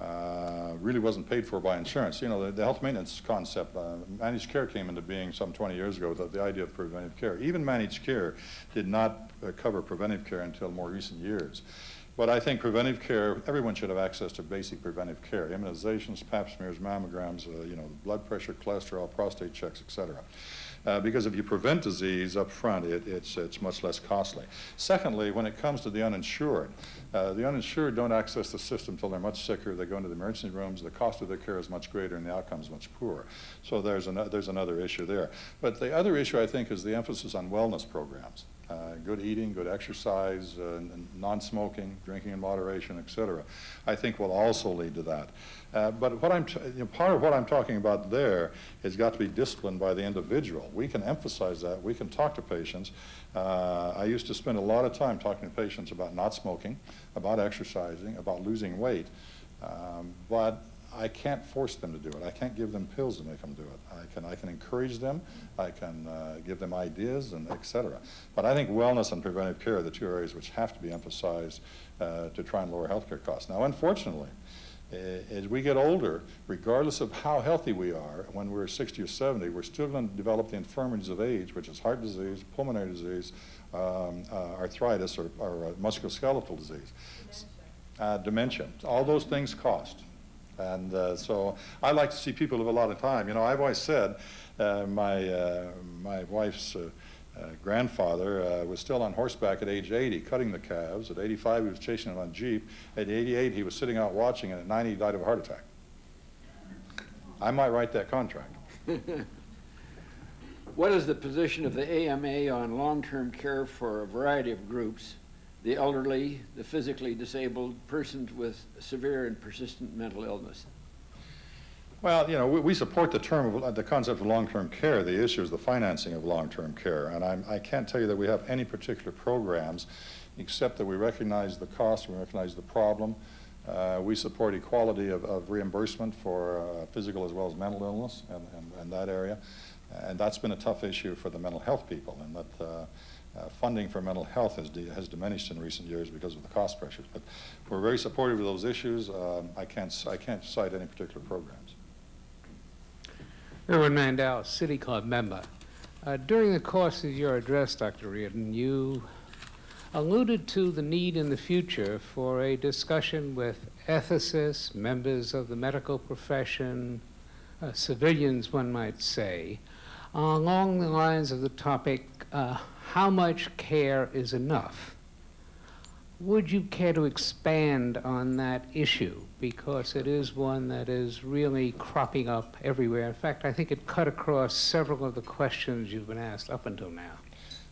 uh, really wasn't paid for by insurance. You know, the, the health maintenance concept, uh, managed care came into being some 20 years ago, the, the idea of preventive care. Even managed care did not uh, cover preventive care until more recent years. But I think preventive care, everyone should have access to basic preventive care, immunizations, pap smears, mammograms, uh, you know, blood pressure, cholesterol, prostate checks, et cetera. Uh, because if you prevent disease up front, it, it's, it's much less costly. Secondly, when it comes to the uninsured, uh, the uninsured don't access the system until they're much sicker. They go into the emergency rooms. The cost of their care is much greater, and the outcome is much poorer. So there's, an, there's another issue there. But the other issue, I think, is the emphasis on wellness programs. Uh, good eating, good exercise, uh, non-smoking, drinking in moderation, etc., I think will also lead to that. Uh, but what I'm, you know, part of what I'm talking about there has got to be disciplined by the individual. We can emphasize that. We can talk to patients. Uh, I used to spend a lot of time talking to patients about not smoking, about exercising, about losing weight. Um, but I can't force them to do it. I can't give them pills to make them do it. I can, I can encourage them. I can uh, give them ideas and et cetera. But I think wellness and preventive care are the two areas which have to be emphasized uh, to try and lower healthcare costs. Now, unfortunately, as we get older, regardless of how healthy we are, when we're 60 or 70, we're still going to develop the infirmities of age, which is heart disease, pulmonary disease, um, uh, arthritis, or, or uh, musculoskeletal disease. Uh, dementia. All those things cost. And uh, so I like to see people live a lot of time. You know, I've always said uh, my, uh, my wife's uh, uh, grandfather uh, was still on horseback at age 80, cutting the calves. At 85, he was chasing them on Jeep. At 88, he was sitting out watching, and at 90, he died of a heart attack. I might write that contract. What is the position of the AMA on long-term care for a variety of groups? The elderly, the physically disabled, persons with severe and persistent mental illness? Well, you know, we, we support the term of, the concept of long-term care. The issue is the financing of long-term care. And I'm, I can't tell you that we have any particular programs, except that we recognize the cost, we recognize the problem. Uh, we support equality of, of reimbursement for uh, physical as well as mental illness and, and, and, that area. And that's been a tough issue for the mental health people, and that uh, uh funding for mental health has, has diminished in recent years because of the cost pressures. But we're very supportive of those issues. Um, I, can't, I can't cite any particular programs. Reverend Mandel, City Club member. Uh, during the course of your address, Dr. Reardon, you alluded to the need in the future for a discussion with ethicists, members of the medical profession, uh, civilians, one might say, along the lines of the topic uh, how much care is enough? Would you care to expand on that issue? Because it is one that is really cropping up everywhere. In fact, I think it cut across several of the questions you've been asked up until now.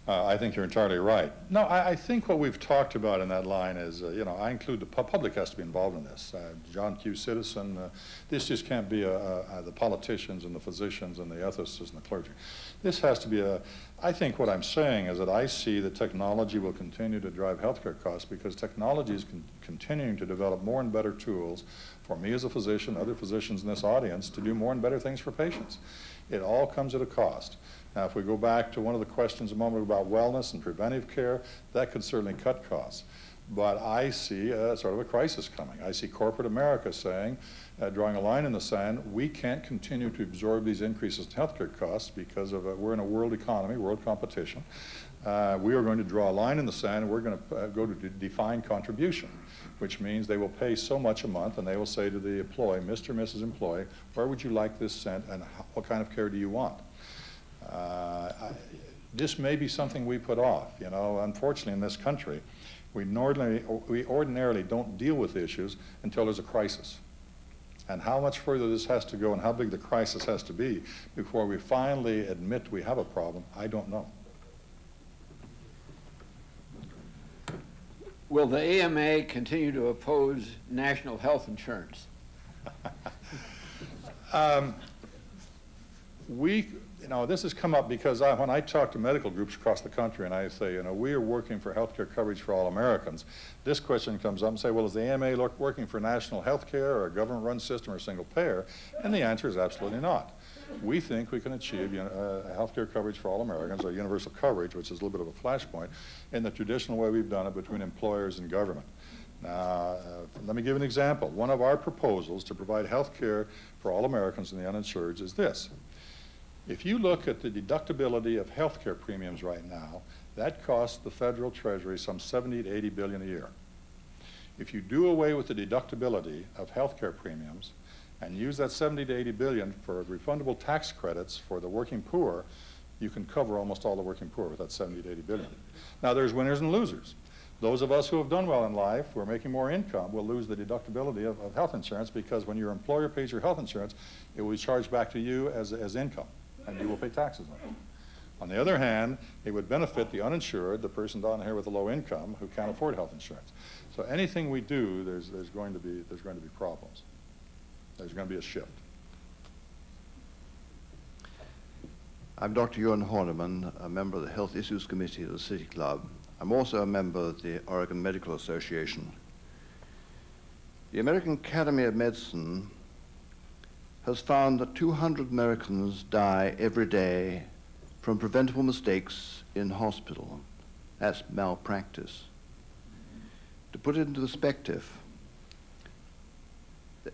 Uh, I think you're entirely right. No, I, I, think what we've talked about in that line is, uh, you know, I include the pu public has to be involved in this. Uh, John Q. Citizen, uh, this just can't be a, a, the politicians and the physicians and the ethicists and the clergy. This has to be a, I think what I'm saying is that I see that technology will continue to drive healthcare costs because technology is con continuing to develop more and better tools for me as a physician, other physicians in this audience, to do more and better things for patients. It all comes at a cost. Now, if we go back to one of the questions a moment about wellness and preventive care, that could certainly cut costs. But I see a, sort of a crisis coming. I see corporate America saying, uh, drawing a line in the sand, we can't continue to absorb these increases in healthcare costs because of a, we're in a world economy, world competition. Uh, we are going to draw a line in the sand and we're going to uh, go to defined contribution, which means they will pay so much a month and they will say to the employee, Mr. and Mrs. Employee, where would you like this sent and how, what kind of care do you want? Uh, I, this may be something we put off. You know, unfortunately, in this country, we ordinarily, we ordinarily don't deal with issues until there's a crisis. And how much further this has to go and how big the crisis has to be before we finally admit we have a problem, I don't know. Will the AMA continue to oppose national health insurance? um, we you know, this has come up because I, when I talk to medical groups across the country and I say, you know, we are working for health care coverage for all Americans, this question comes up and say, well, is the AMA working for national health care or a government-run system or single payer? And the answer is absolutely not. We think we can achieve you know, uh, health care coverage for all Americans, or universal coverage, which is a little bit of a flashpoint, in the traditional way we've done it between employers and government. Now, uh, let me give an example. One of our proposals to provide health care for all Americans and the uninsured is this. If you look at the deductibility of health care premiums right now, that costs the federal treasury some 70 to 80 billion a year. If you do away with the deductibility of health care premiums and use that 70 to 80 billion for refundable tax credits for the working poor, you can cover almost all the working poor with that 70 to 80 billion. Now there's winners and losers. Those of us who have done well in life, who are making more income, will lose the deductibility of, of health insurance because when your employer pays your health insurance, it will be charged back to you as, as income and you will pay taxes on it. On the other hand, it would benefit the uninsured, the person down here with a low income who can't afford health insurance. So anything we do, there's, there's, going, to be, there's going to be problems. There's going to be a shift. I'm Dr. Ewan Horniman, a member of the Health Issues Committee of the City Club. I'm also a member of the Oregon Medical Association. The American Academy of Medicine has found that 200 Americans die every day from preventable mistakes in hospital. That's malpractice. To put it into perspective,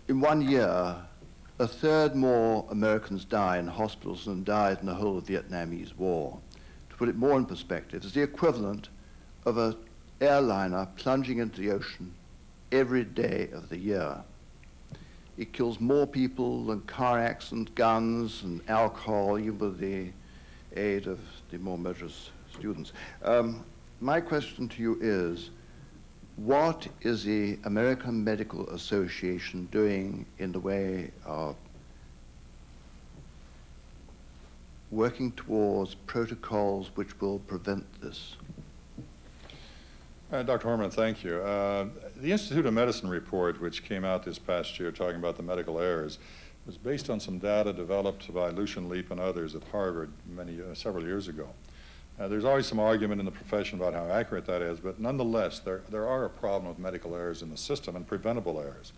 in one year, a third more Americans die in hospitals than died in the whole of the Vietnamese War. To put it more in perspective, it's the equivalent of an airliner plunging into the ocean every day of the year. It kills more people than car accidents, guns, and alcohol, even with the aid of the more measures students. Um, my question to you is, what is the American Medical Association doing in the way of working towards protocols which will prevent this? Uh, Dr. Horman, thank you. Uh, the Institute of Medicine report, which came out this past year talking about the medical errors, was based on some data developed by Lucian Leape and others at Harvard many, uh, several years ago. Uh, there's always some argument in the profession about how accurate that is, but nonetheless, there, there are a problem with medical errors in the system and preventable errors.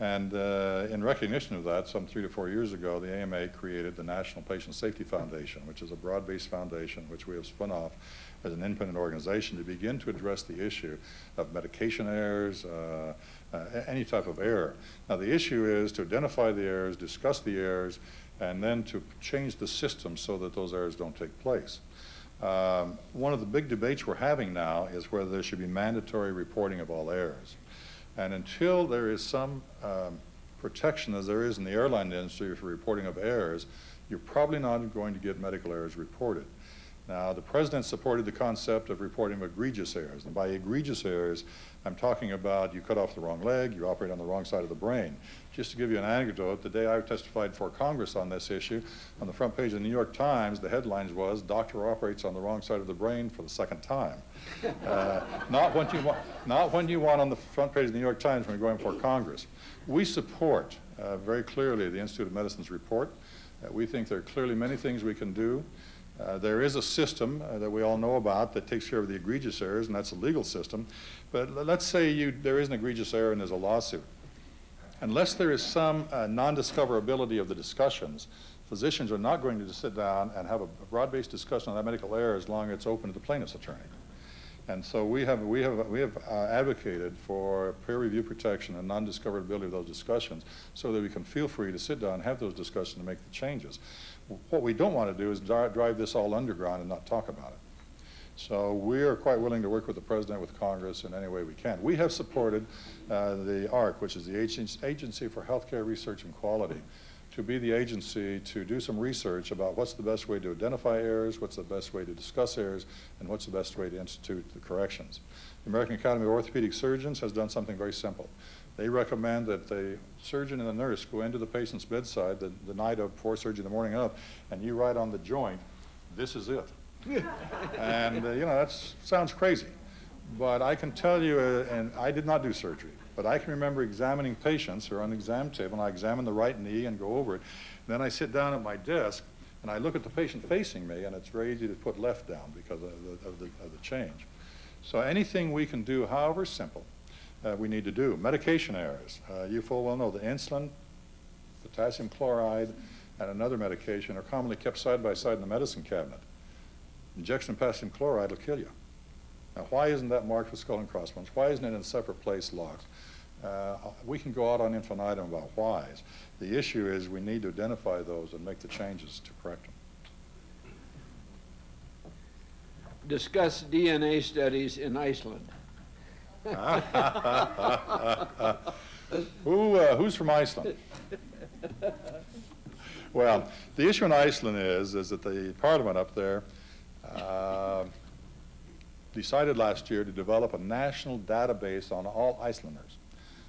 And uh, in recognition of that, some three to four years ago, the AMA created the National Patient Safety Foundation, which is a broad-based foundation which we have spun off as an independent organization to begin to address the issue of medication errors, uh, uh, any type of error. Now, the issue is to identify the errors, discuss the errors, and then to change the system so that those errors don't take place. Um, one of the big debates we're having now is whether there should be mandatory reporting of all errors. And until there is some um, protection, as there is in the airline industry for reporting of errors, you're probably not going to get medical errors reported. Now, the President supported the concept of reporting egregious errors. And by egregious errors, I'm talking about you cut off the wrong leg, you operate on the wrong side of the brain. Just to give you an anecdote, the day I testified for Congress on this issue, on the front page of the New York Times, the headlines was, doctor operates on the wrong side of the brain for the second time. Uh, not, when you want, not when you want on the front page of the New York Times when you're going for Congress. We support uh, very clearly the Institute of Medicine's report. Uh, we think there are clearly many things we can do. Uh, there is a system uh, that we all know about that takes care of the egregious errors, and that's a legal system. But let's say you, there is an egregious error and there's a lawsuit. Unless there is some uh, non-discoverability of the discussions, physicians are not going to sit down and have a broad-based discussion on that medical error as long as it's open to the plaintiff's attorney. And so we have, we have, we have uh, advocated for peer review protection and non-discoverability of those discussions so that we can feel free to sit down and have those discussions and make the changes. What we don't want to do is drive this all underground and not talk about it. So we are quite willing to work with the President, with Congress in any way we can. We have supported uh, the AHRQ, which is the Agency for Healthcare Research and Quality, to be the agency to do some research about what's the best way to identify errors, what's the best way to discuss errors, and what's the best way to institute the corrections. The American Academy of Orthopedic Surgeons has done something very simple. They recommend that the surgeon and the nurse go into the patient's bedside the, the night of before surgery, the morning of, and you write on the joint, this is it. and, uh, you know, that sounds crazy. But I can tell you, uh, and I did not do surgery, but I can remember examining patients who are on the exam table, and I examine the right knee and go over it. And then I sit down at my desk, and I look at the patient facing me, and it's very easy to put left down because of the, of the, of the change. So anything we can do, however simple, uh, we need to do. Medication errors. Uh, you full well know the insulin, potassium chloride, and another medication are commonly kept side by side in the medicine cabinet. Injection of potassium chloride will kill you. Now, why isn't that marked with skull and crossbones? Why isn't it in a separate place locked? Uh, we can go out on infinitum about whys. The issue is we need to identify those and make the changes to correct them. Discuss DNA studies in Iceland. Who, uh, who's from Iceland? well, the issue in Iceland is, is that the parliament up there uh, decided last year to develop a national database on all Icelanders.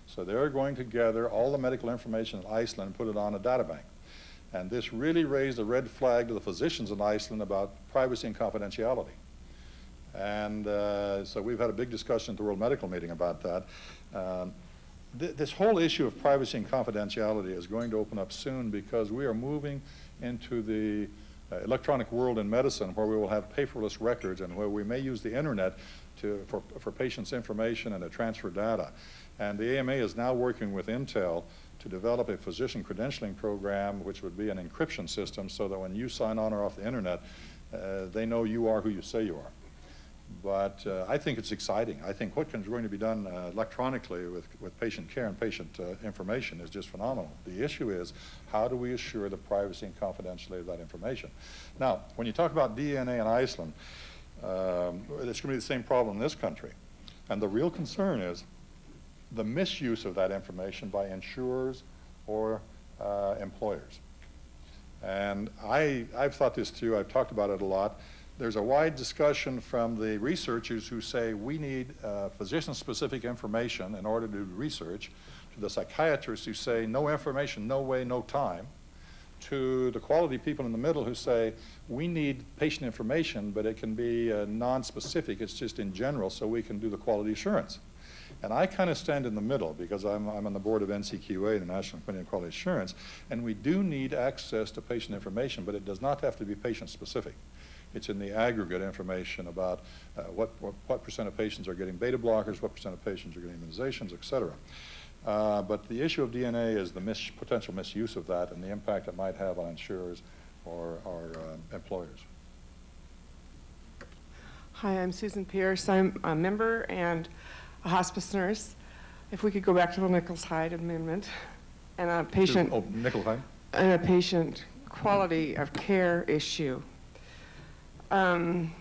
So they're going to gather all the medical information in Iceland and put it on a data bank. And this really raised a red flag to the physicians in Iceland about privacy and confidentiality. And uh, so we've had a big discussion at the World Medical Meeting about that. Um, th this whole issue of privacy and confidentiality is going to open up soon because we are moving into the uh, electronic world in medicine where we will have paperless records and where we may use the internet to, for, for patients' information and to transfer data. And the AMA is now working with Intel to develop a physician credentialing program which would be an encryption system so that when you sign on or off the internet, uh, they know you are who you say you are. But uh, I think it's exciting. I think what is going to be done uh, electronically with, with patient care and patient uh, information is just phenomenal. The issue is how do we assure the privacy and confidentiality of that information? Now, when you talk about DNA in Iceland, um, it's going to be the same problem in this country. And the real concern is the misuse of that information by insurers or uh, employers. And I, I've thought this through. I've talked about it a lot there's a wide discussion from the researchers who say we need uh, physician-specific information in order to do research, to the psychiatrists who say no information, no way, no time, to the quality people in the middle who say, we need patient information, but it can be uh, non-specific, it's just in general, so we can do the quality assurance. And I kind of stand in the middle because I'm, I'm on the board of NCQA, the National Committee on Quality Assurance, and we do need access to patient information, but it does not have to be patient-specific. It's in the aggregate information about uh, what, what, what percent of patients are getting beta blockers, what percent of patients are getting immunizations, et cetera. Uh, but the issue of DNA is the mis potential misuse of that and the impact it might have on insurers or, or uh, employers. Hi, I'm Susan Pierce. I'm a member and a hospice nurse. If we could go back to the Nickles Hyde Amendment and a patient Oh, Nickelheim? and a patient quality of care issue. Um,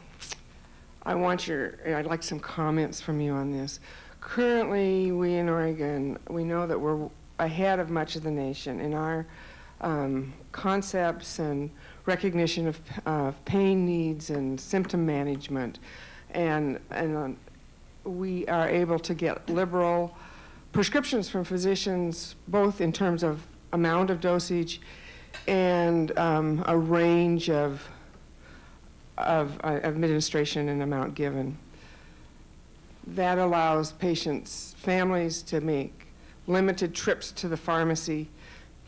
I want your, I'd like some comments from you on this. Currently, we in Oregon, we know that we're ahead of much of the nation in our um, concepts and recognition of, of pain needs and symptom management. And, and um, we are able to get liberal prescriptions from physicians, both in terms of amount of dosage and um, a range of, of uh, administration and amount given. That allows patients, families to make limited trips to the pharmacy,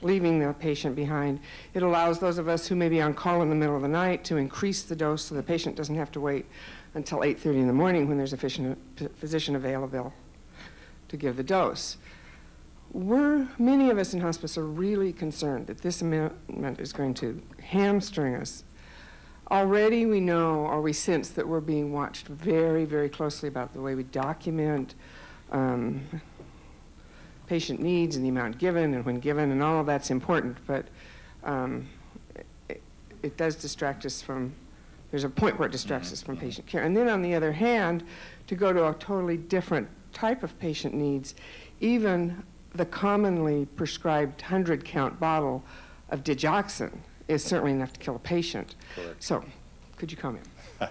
leaving the patient behind. It allows those of us who may be on call in the middle of the night to increase the dose so the patient doesn't have to wait until 8.30 in the morning when there's a physician, available to give the dose. We're, many of us in hospice are really concerned that this amendment is going to hamstring us. Already we know, or we sense, that we're being watched very, very closely about the way we document um, patient needs and the amount given and when given, and all of that's important, but um, it, it does distract us from, there's a point where it distracts us from patient care. And then on the other hand, to go to a totally different type of patient needs, even the commonly prescribed 100 count bottle of digoxin is certainly enough to kill a patient. Correct. So, could you comment?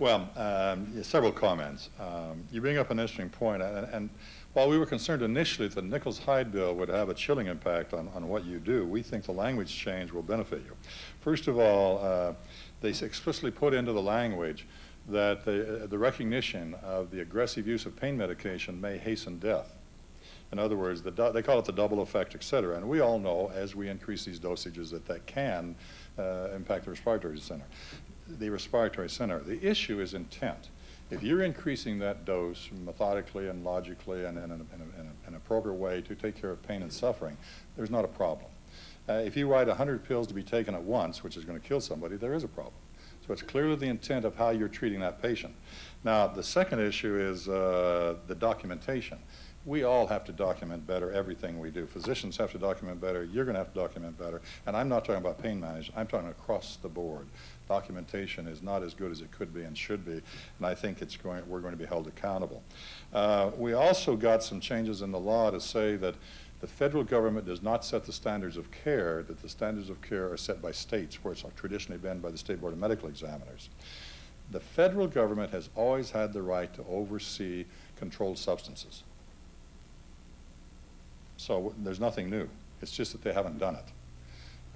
Well, um, yeah, several comments. Um, you bring up an interesting point, and, and while we were concerned initially that the Nickles-Hyde bill would have a chilling impact on, on what you do, we think the language change will benefit you. First of all, uh, they explicitly put into the language that the, uh, the recognition of the aggressive use of pain medication may hasten death. In other words, the they call it the double effect, et cetera. And we all know as we increase these dosages that that can uh, impact the respiratory center, the respiratory center. The issue is intent. If you're increasing that dose methodically and logically and in, in, in, in, an appropriate way to take care of pain and suffering, there's not a problem. Uh, if you write 100 pills to be taken at once, which is going to kill somebody, there is a problem. So it's clearly the intent of how you're treating that patient. Now, the second issue is uh, the documentation we all have to document better everything we do. Physicians have to document better. You're going to have to document better. And I'm not talking about pain management. I'm talking across the board. Documentation is not as good as it could be and should be. And I think it's going, we're going to be held accountable. Uh, we also got some changes in the law to say that the federal government does not set the standards of care, that the standards of care are set by states, where it's traditionally been by the State Board of Medical Examiners. The federal government has always had the right to oversee controlled substances. So there's nothing new. It's just that they haven't done it.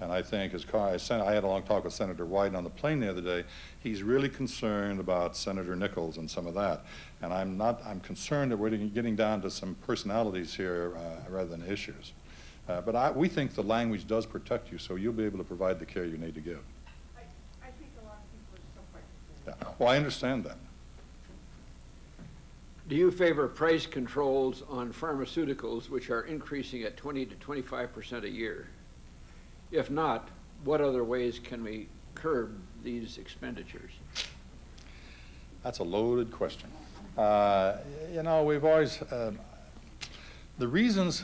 And I think, as I, said I had a long talk with Senator Wyden on the plane the other day, he's really concerned about Senator Nickles and some of that. And I'm not, I'm concerned that we're getting down to some personalities here uh, rather than issues. Uh, but I, we think the language does protect you, so you'll be able to provide the care you need to give. I, I think a lot of people are still quite Yeah. Well, I understand that. Do you favor price controls on pharmaceuticals which are increasing at 20 to 25 percent a year? If not, what other ways can we curb these expenditures? That's a loaded question. Uh, you know, we've always, uh, the reasons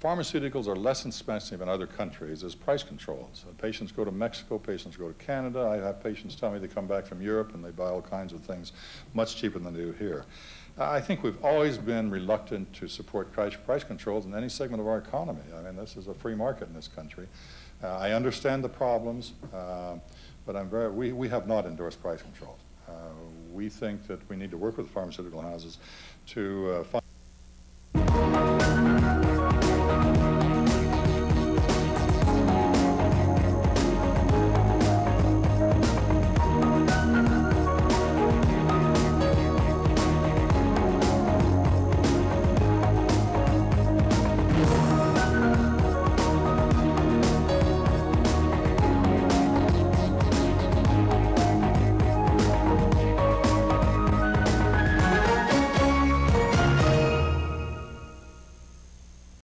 pharmaceuticals are less expensive in other countries is price controls. Patients go to Mexico, patients go to Canada. I have patients tell me they come back from Europe and they buy all kinds of things much cheaper than they do here. I think we've always been reluctant to support price, price controls in any segment of our economy. I mean, this is a free market in this country. Uh, I understand the problems, uh, but I'm very, we, we have not endorsed price controls. Uh, we think that we need to work with pharmaceutical houses to uh, find